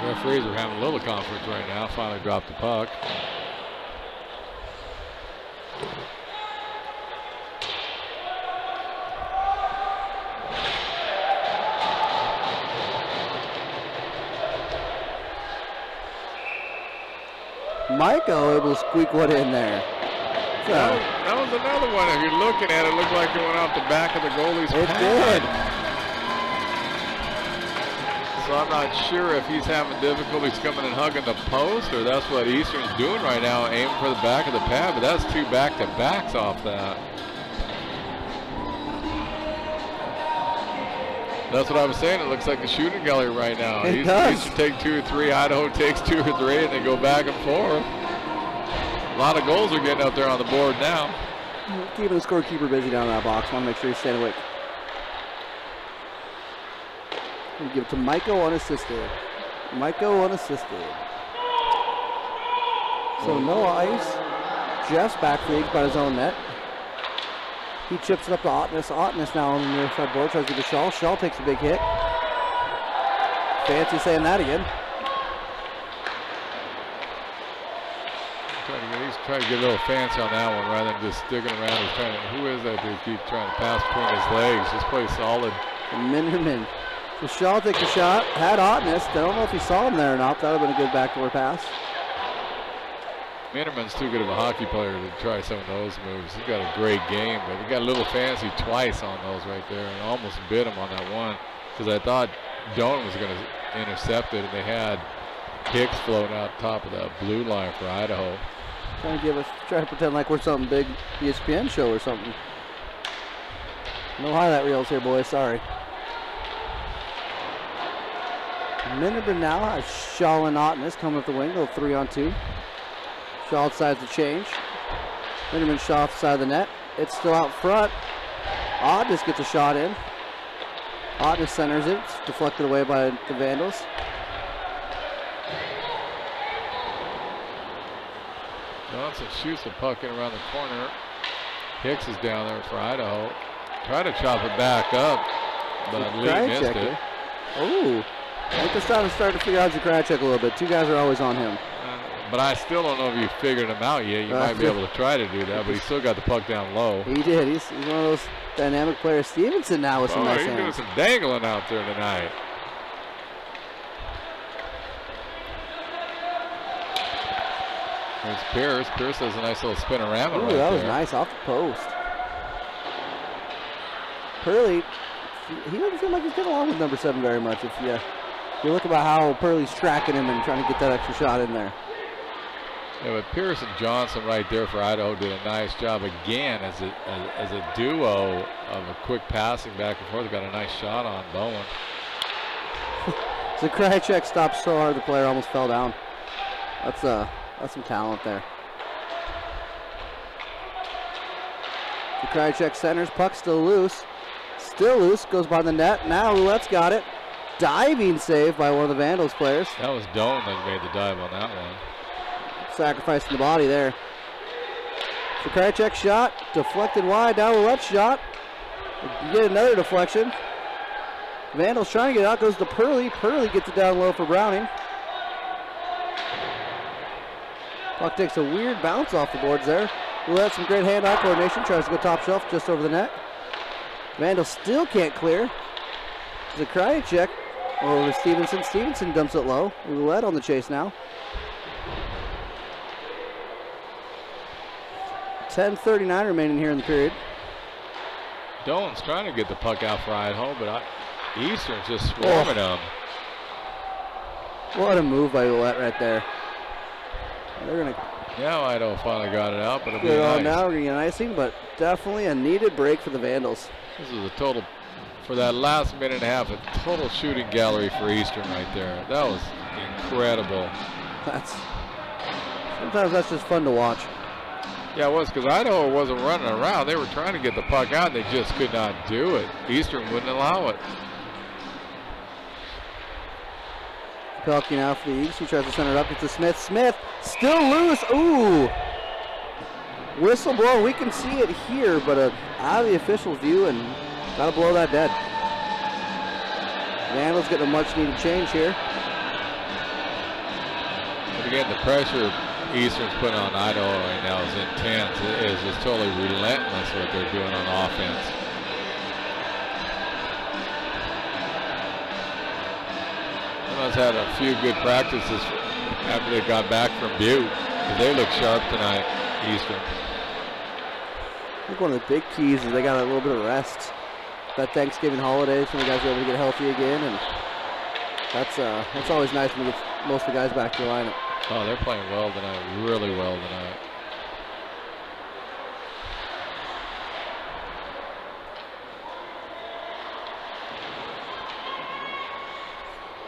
Referees are having a little conference right now. Finally dropped the puck. Michael able to squeak one in there. So, That was, that was another one. If you're looking at it, it looked like it went off the back of the goalie's It pad. did. So I'm not sure if he's having difficulties coming and hugging the post, or that's what Eastern's doing right now, aiming for the back of the pad. But that's two back-to-backs off that. That's what I was saying. It looks like a shooting gallery right now. It East- does. Eastern take two or three. Idaho takes two or three, and they go back and forth. A lot of goals are getting up there on the board now. keeping the scorekeeper busy down in that box. Want to make sure he's staying awake. And give it to Maiko unassisted. Maiko unassisted. So no ice. Jeff's back league by his own net. He chips it up to Otness. Otness now on the near side board. Tries to get to Shaw. Shaw takes a big hit. Fancy saying that again. Trying to get, he's trying to get a little fancy on that one rather than just sticking around. He's trying to, who is that dude keep trying to pass between his legs? Just play solid. Minderman. So Shaw takes a shot. Had Otness. I don't know if he saw him there or not. That would have been a good backdoor pass. Minterman's too good of a hockey player to try some of those moves. He's got a great game, but he got a little fancy twice on those right there and almost bit him on that one because I thought Doan was going to intercept it and they had Hicks floating out top of that blue line for Idaho. Trying to give us, try to pretend like we're some big ESPN show or something. No highlight reels here, boys. Sorry. Minderman now has Shaw and Otness coming up the wing. Little three on two. Shaw decides to change. Minderman Shaw off the side of the net. It's still out front. Otness gets a shot in. Otness centers it. It's deflected away by the Vandals. Johnson shoots the puck in around the corner. Hicks is down there for Idaho. Try to chop it back up, but Lee missed checker. it. Oh, I think it's time to figure out Zakrajcek a little bit. Two guys are always on him. Uh, But I still don't know if you figured him out yet. You Uh, might be able to *laughs* try to do that, but he still got the puck down low. He did. He's, he's one of those dynamic players. Stevenson now with some Oh, nice he's doing some dangling out there tonight. There's Pierce. Pierce does a nice little spin around. Ooh, right that was there. nice off the post. Purley, he- he doesn't seem like he's getting along with number seven very much. If you, you look about how Purley's tracking him and trying to get that extra shot in there. Yeah, but Pearson Johnson right there for Idaho did a nice job again as a, as, as a duo of a quick passing back and forth. Got a nice shot on Bowen. *laughs* So Krajcek stopped so hard the player almost fell down. That's uh that's some talent there. So Krajcek centers, puck still loose. Still loose, goes by the net. Now Ouellette's got it. Diving save by one of the Vandals players. That was Doan that made the dive on that one. Sacrificing the body there. So shot, deflected wide, down Ouellette's shot. You get another deflection. Vandals trying to get out, goes to Purley. Purley gets it down low for Browning. Puck takes a weird bounce off the boards there. Roulette some great hand-eye coordination, tries to go top shelf just over the net. Vandals still can't clear. The Over Stevenson. Stevenson dumps it low. Ouellette on the chase now. 10.39 remaining here in the period. Dolan's trying to get the puck out for Idaho, but I, Eastern's just oh. swarming them. What a move by Ouellette right there. They're going to Now Idaho finally got it out, but it'll be nice. now. We're going to icing, but definitely a needed break for the Vandals. This is a total, for that last minute and a half, a total shooting gallery for Eastern right there. That was incredible. That's sometimes that's just fun to watch. Yeah, it was because Idaho wasn't running around. They were trying to get the puck out, and they just could not do it. Eastern wouldn't allow it. Pelkey now for the Eagles. He tries to send it up. It's to Smith. Smith still loose. Ooh. Whistle blow. We can see it here, but uh, out of the official view, and got to blow that dead. Vandals getting a much needed change here. But again, the pressure Eastern's putting on Idaho right now is intense. It is just totally relentless what they're doing on offense. They must have had a few good practices after they got back from Butte. they look sharp tonight, Eastern. I think one of the big keys is they got a little bit of rest. That Thanksgiving holiday, some of the guys are able to get healthy again, and that's uh, that's always nice when you get most of the guys back to the lineup. Oh, they're playing well tonight, really well tonight.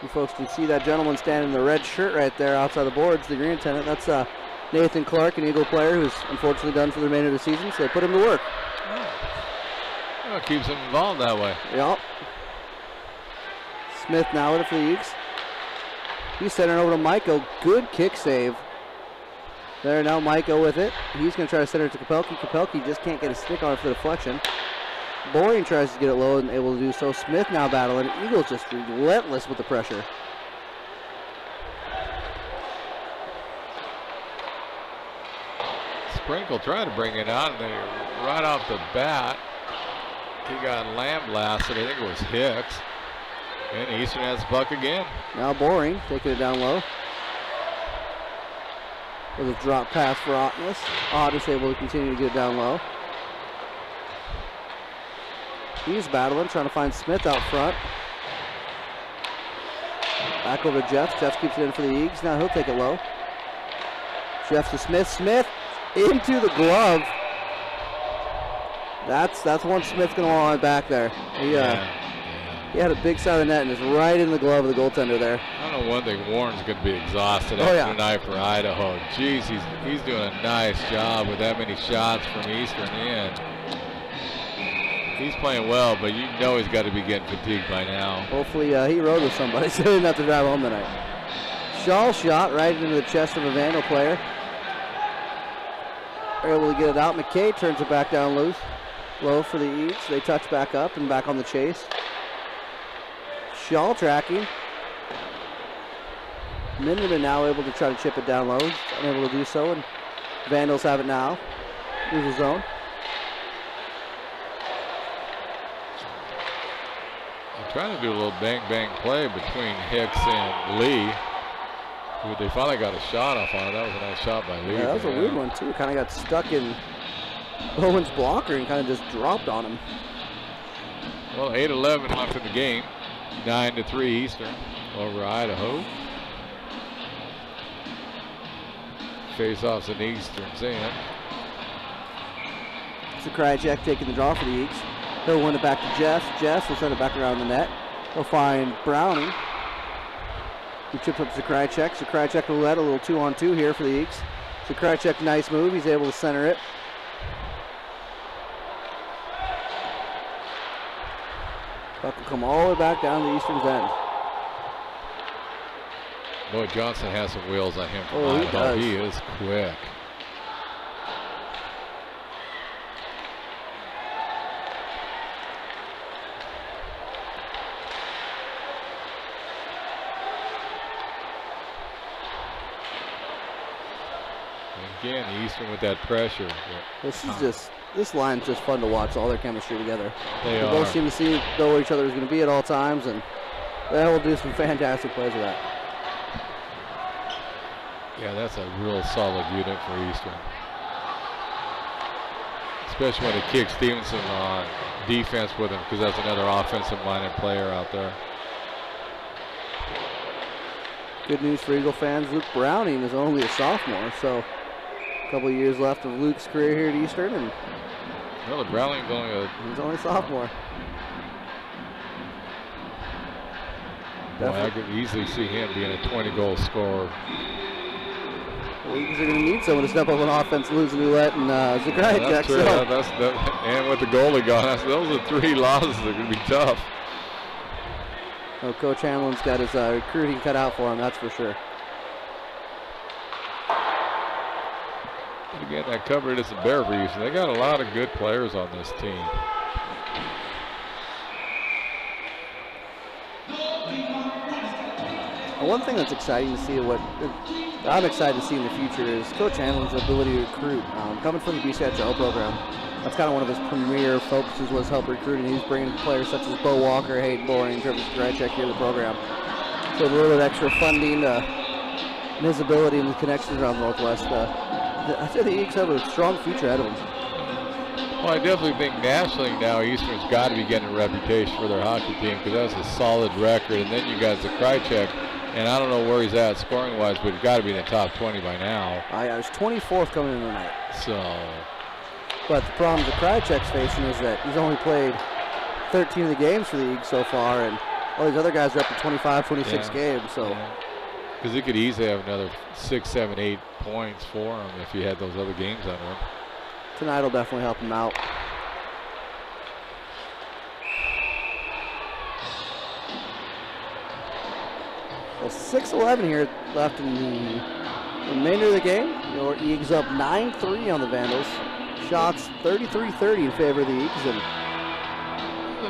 You folks can see that gentleman standing in the red shirt right there outside the boards, the green attendant. That's uh, Nathan Clark, an Eagle player who's unfortunately done for the remainder of the season, so they put him to work. Well, keeps him involved that way. Yep. Smith now with it for the Eagles. He's sending it over to Michael. Good kick save. There now Michael with it. He's going to try to send it to Kapelke. Kapelke just can't get a stick on it for the deflection. Boring tries to get it low and able to do so. Smith now battling. Eagles just relentless with the pressure. Sprinkle tried to bring it out, and they right off the bat, he got lamb blasted. I think it was Hicks. And Eastern has the puck again. Now Boring taking it down low. With a drop pass for Otness. Otness able to continue to get down low. He's battling, trying to find Smith out front. Back over to Jeff. Jeff keeps it in for the Eagles. Now he'll take it low. Jeff to Smith. Smith into the glove. That's that's one Smith's gonna want back there. He, uh, he had a big side of the net and is right in the glove of the goaltender there. I don't know one thing. Warren's going to be exhausted Oh, after yeah. tonight for Idaho. Jeez, he's he's doing a nice job with that many shots from Eastern in. He's playing well, but you know he's got to be getting fatigued by now. Hopefully uh, he rode with somebody so he didn't have to drive home tonight. Shaw shot right into the chest of a Vandal player. They're able to get it out. McKay turns it back down loose. Low for the Eats. They touch back up and back on the chase. Shaw tracking. Minderman now able to try to chip it down low. Unable to do so, and Vandals have it now. Through the zone. I'm trying to do a little bang bang play between Hicks and Lee. They finally got a shot off on it. That was a nice shot by Lee. Yeah, that was a weird one too. Kind of got stuck in *laughs* Bowen's blocker and kind of just dropped on him. Well, 8-11 left in the game. 9 to 3 Eastern over Idaho. face-offs in Eastern's end. Zakrajcek taking the draw for the Eagles. He'll win it back to Jess. Jess will send it back around the net. He'll find Browning. He chips up to Zakrajcek. Zakrajcek will let a little two on two here for the Eagles. Zakrajcek, nice move. He's able to center it. Puck will come all the way back down the Eastern's end. Boy, Johnson has some wheels on him. Oh, he oh, does. he is quick. Again, Eastern with that pressure. This is just this line's just fun to watch. All their chemistry together. They They are. both seem to see know where each other is going to be at all times, and they will do some *laughs* fantastic plays with that. Yeah, that's a real solid unit for Eastern. Especially when they kick Stevenson on defense with him, because that's another offensive-minded player out there. Good news for Eagle fans. Luke Browning is only a sophomore, so a couple years left of Luke's career here at Eastern, and Well, the Browning's only a he's only a sophomore. boy, I could easily see him being a 20-goal scorer. Eagles are going to need someone to step up on offense, lose Ouellette and uh, Zakrajcek. that's so. That- that's that, and with the goalie gone, those are three losses that are going to be tough. oh, Coach Hamlin's got his uh, recruiting cut out for him, that's for sure. But again, that covered isn't bare for Houston. They got a lot of good players on this team. One thing that's exciting to see, what I'm excited to see in the future, is Coach Hamlin's ability to recruit. Um, coming from the BCHL program, that's kind of one of his premier focuses was help recruit, and he's bringing players such as Bo Walker, Hayden Boring, Travis Grachek here to the program. So a little bit extra funding, uh, and his ability and connections around Northwest, uh, I say the Eagles have a strong future ahead of them. Well, I definitely think nationally now Eastern's got to be getting a reputation for their hockey team because that's a solid record. And then you got Zakrajcek, and I don't know where he's at scoring wise, but he's got to be in the top 20 by now. I, I was 24th coming in tonight. So, But the problem that Krajcek's facing is that he's only played 13 of the games for the Eagles so far, and all these other guys are up to 25, 26 Yeah. games. So because he could easily have another six, seven, eight points for him if he had those other games under him. tonight will definitely help him out. Well, 6-11 here left in the remainder of the game. Your Eagles up 9-3 on the Vandals. Shots 33-30 in favor of the Eagles. And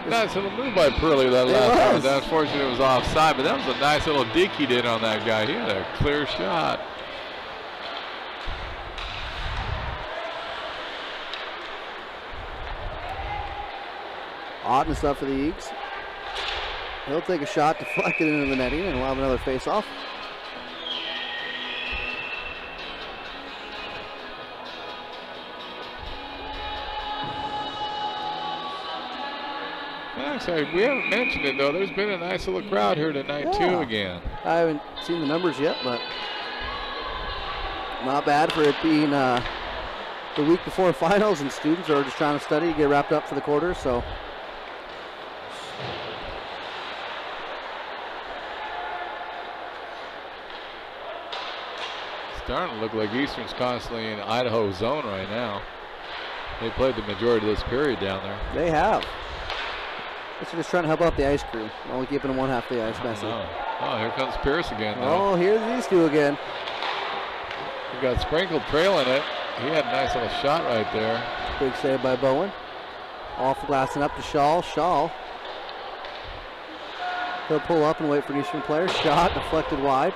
A nice little move by Purley that last time. Unfortunately, it was offside, but that was a nice little deke he did on that guy. He had a clear shot. Odd and stuff for the Eagles. He'll take a shot, deflect *laughs* it into the netting, and we'll have another face-off. Actually, we haven't mentioned it though. There's been a nice little crowd here tonight too. Again, I haven't seen the numbers yet, but not bad for it being uh, the week before finals, and students are just trying to study, get wrapped up for the quarter. So starting to look like Eastern's constantly in Idaho zone right now. They played the majority of this period down there. they have. Guess they're just trying to help out the ice crew, only keeping them one half the ice messy. Oh, oh, here comes Pierce again. Though. Oh, here's these two again. We got sprinkled trailing it. He had a nice little shot right there. Big save by Bowen. Off the glass and up to Shaw. Shaw. He'll pull up and wait for an Eastern player. Shot deflected wide.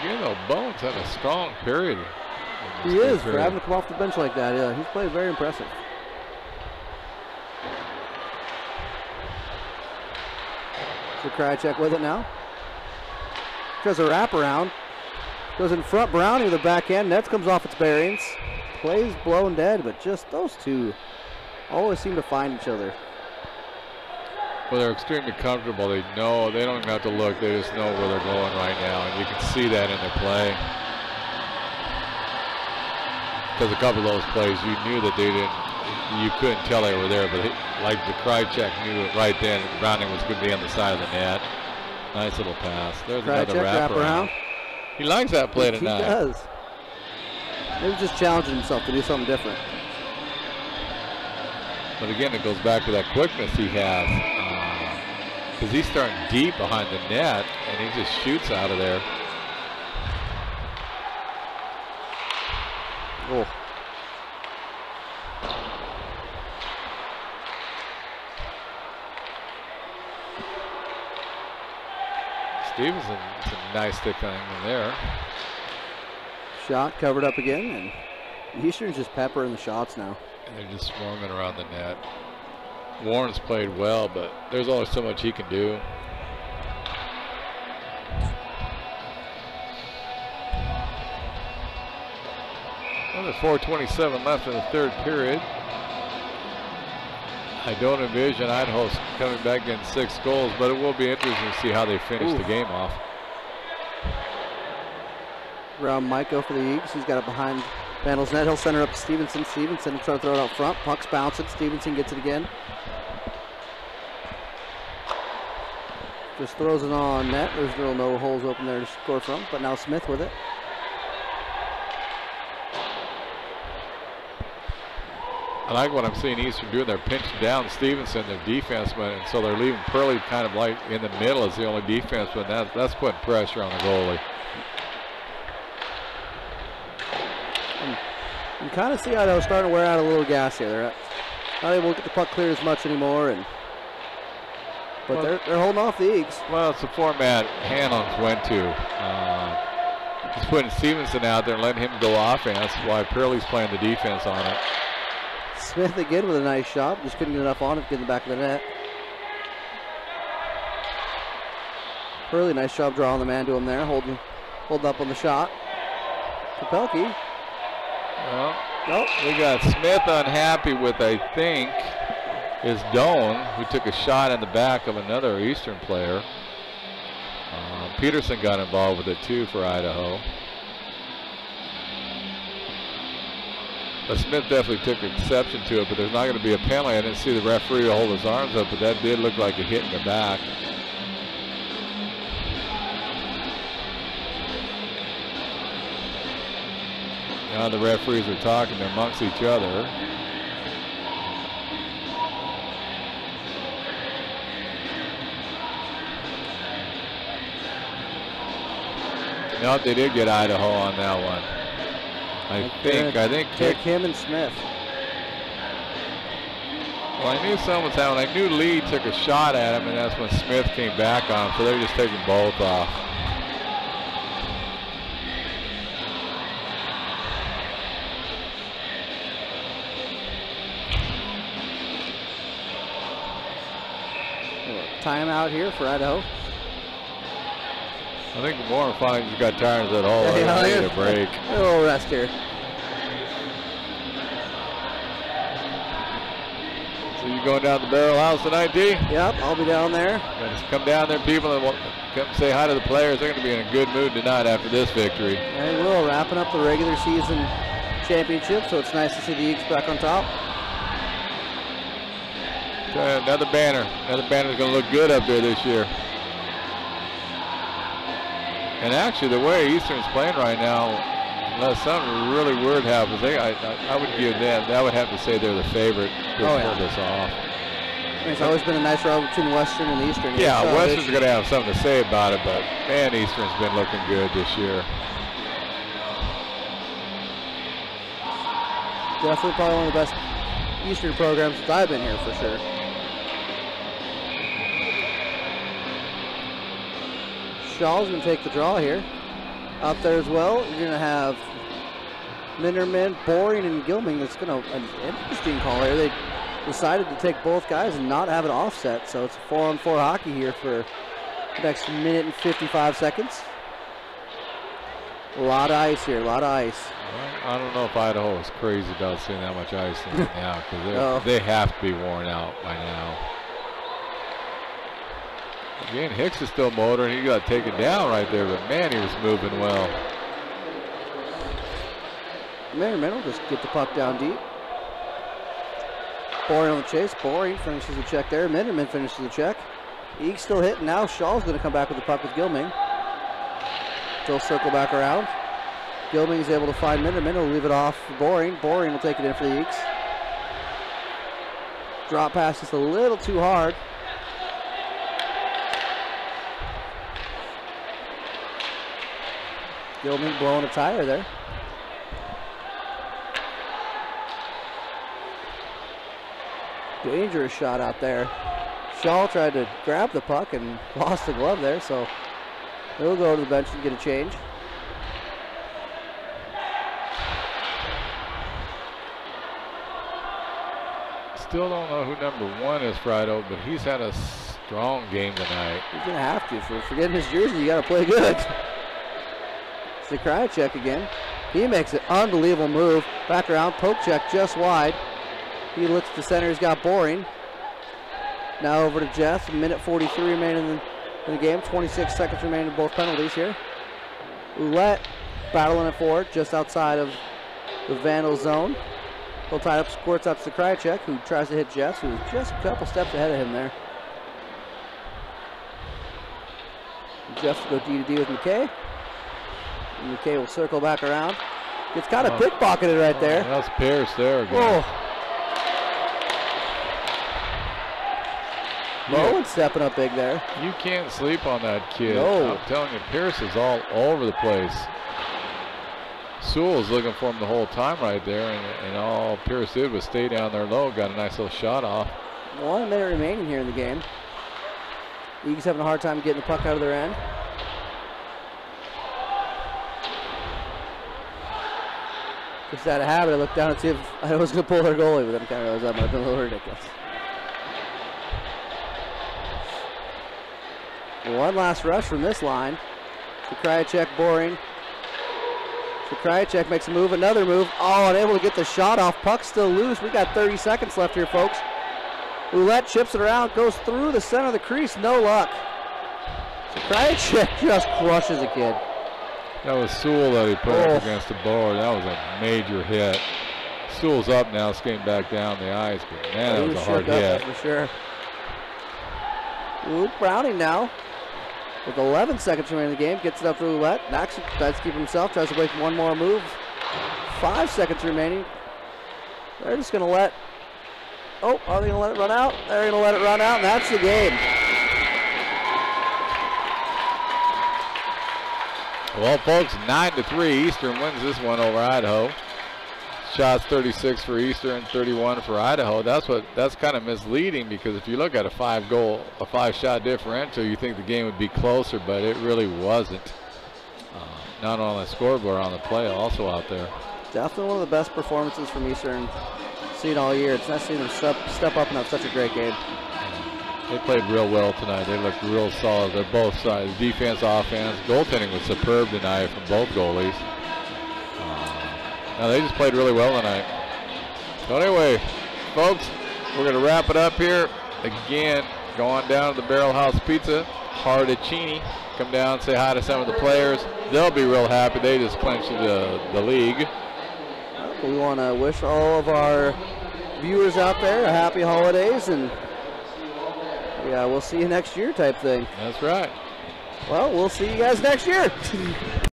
Again, though, Bowen's had a strong period. He is for having to come off the bench like that. Yeah, he's played very impressive. Krajcek with it now. Does a wraparound. Goes in front. Brownie with the end. Nets comes off its bearings. Plays blown dead, but just those two always seem to find each other. Well, they're extremely comfortable. They know they don't even have to look. They just know where they're going right now, and you can see that in their play. Because a couple of those plays, you knew that they didn't. You couldn't tell they were there, but he, like the Krajcek knew it right then. Browning was going to be on the side of the net. Nice little pass. There's Krajcek another wrap wraparound. around. He likes that play he tonight. does. Maybe just challenging himself to do something different. But again, it goes back to that quickness he has. Uh, because he's starting deep behind the net, and he just shoots out of there. Oh, Stevenson, some nice stick thing in there. shot covered up again, and Eastern's just peppering the shots now. And they're just swarming around the net. Warren's played well, but there's only so much he can do. Another 427 left in the third period. I don't envision Idaho coming back in six goals, but it will be interesting to see how they finish the game off. Around Maiko for the Eagles. He's got it behind Vandal's net. He'll center up to Stevenson. Stevenson trying to throw it out front. Puck's bouncing. Stevenson gets it again. Just throws it on net. There's still no holes open there to score from, but now Smith with it. I like what I'm seeing Eastern doing. They're pinching down Stevenson, their defenseman, and so they're leaving Purley kind of like in the middle as the only defenseman. That, that's putting pressure on the goalie. You kind of see Idaho starting to wear out a little gas here. They're not able to get the puck clear as much anymore, and but Well- they're, they're holding off the Eagles. Well, it's the format Hanlon's went to. Uh, he's putting Stevenson out there and letting him go offense while Purley's playing the defense on it. Smith again with a nice shot, just couldn't get enough on it to get in the back of the net. Really nice job drawing the man to him there, holding holding up on the shot. Kapelke, Well, nope, we got Smith unhappy with, I think, is Doan, who took a shot in the back of another Eastern player. Uh, Peterson got involved with it too for Idaho. But Smith definitely took exception to it, but there's not going to be a penalty. I didn't see the referee hold his arms up, but that did look like a hit in the back. Now the referees are talking amongst each other. No, they did get Idaho on that one. I think. I think. take him and Smith. Well, I knew someone was having. I knew Lee took a shot at him, and that's when Smith came back on him. So they're just taking both off. Timeout here for Idaho. I think Warren finally just got tires that hole. *laughs* Yeah, Yeah, need a break. A little rest here. So you going down to the Barrel House tonight, D? Yep, I'll be down there. Guys, come down there, people, and come say hi to the players. They're going to be in a good mood tonight after this victory. And we will wrapping up the regular season championship, so it's nice to see the Eagles back on top. Uh, another banner. Another banner's going to look good up there this year. And actually, the way Eastern's playing right now, unless something really weird happens, they, I, I, I would give them, I would have to say they're the favorite to Oh, pull yeah. this off. It's always been a nice rivalry between Western and Eastern. Yeah, So Western's going to have something to say about it, but man, Eastern's been looking good this year. Definitely probably one of the best Eastern programs since I've been here for sure. Shaw's going to take the draw here. Up there as well, you're going to have Minderman, Boring, and Gilman. That's going to an interesting call here. They decided to take both guys and not have an offset, so it's four-on-four hockey here for the next minute and 55 seconds. A lot of ice here, a lot of ice. Well, I don't know if Idaho is crazy about seeing that much ice in it now because Oh. they have to be worn out by now. Again, Hicks is still motoring. He got taken down right there, but man, he was moving well. Merriman will just get the puck down deep. Boring on the chase. Boring finishes the check there. Minderman finishes the check. Eek still hitting now. Shaw's going to come back with the puck with Gilman. He'll circle back around. Gilman is able to find Minderman. He'll leave it off Boring. Boring will take it in for the Eeks. Drop pass just a little too hard. Gilman blowing a tire there. Dangerous shot out there. Shaw tried to grab the puck and *laughs* lost the glove there, so he'll go to the bench and get a change. Still don't know who number one is, Frido, but he's had a strong game tonight. He's gonna have to. For forgetting his jersey, you gotta play good. *laughs* The cry again. He makes an unbelievable move. Back around, poke check just wide. He looks to center, he's got boring. Now over to Jeff. Minute 43 remaining in the, in the game. 26 seconds remaining in both penalties here. Ouellette battling it forward just outside of the Vandal zone. He'll tie up, squirts up to Krajcek, who tries to hit Jess, who's just a couple steps ahead of him there. Jeff to go D to D with McKay. And McKay will circle back around. Gets kind of Oh. pickpocketed right oh, there. That's Pierce there again. Oh. Bowen stepping up big there. You can't sleep on that kid. No. I'm telling you, Pierce is all over the place. Sewell was looking for him the whole time right there, and, and all Pierce did was stay down there low, got a nice little shot off. One minute remaining here in the game. Eagles having a hard time getting the puck out of their end. Just out of habit, I looked down and see if I was going to pull their goalie, but then I kind of realized that might have been a little ridiculous. One last rush from this line. Krajcek boring. Krajcek makes a move, another move. Oh, unable to get the shot off. Puck still loose. We got 30 seconds left here, folks. Ouellette chips it around, goes through the center of the crease, no luck. Krajcek *laughs* just crushes a kid. That was Sewell that he put Oh. up against the board. That was a major hit. Sewell's up now, skating back down the ice, but man, that was a hard hit. For sure. Luke Browning now with 11 seconds remaining in the game. Gets it up to Ouellette. Max tries to keep himself. Tries to break one more move. Five seconds remaining. They're just going to let. Oh, are they going to let it run out? They're going to let it run out, and that's the game. Well, folks, 9 to 3. Eastern wins this one over Idaho. Shots 36 for Eastern, 31 for Idaho. That's what that's kind of misleading because if you look at a five goal, a five shot differential, you think the game would be closer, but it really wasn't. Uh, not on the scoreboard, on the play also out there. Definitely one of the best performances from Eastern seen all year. It's nice seeing them step, step up and have such a great game. They played real well tonight. They looked real solid. They're both sides, defense, offense. Goaltending was superb tonight from both goalies. Uh, no, they just played really well tonight. So anyway, folks, we're going to wrap it up here. Again, go on down to the Barrel House Pizza, Hardicini. Come down, say hi to some of the players. They'll be real happy. They just clinched the, the league. We want to wish all of our viewers out there a happy holidays and yeah, we'll see you next year type thing. That's right. Well, we'll see you guys next year. *laughs*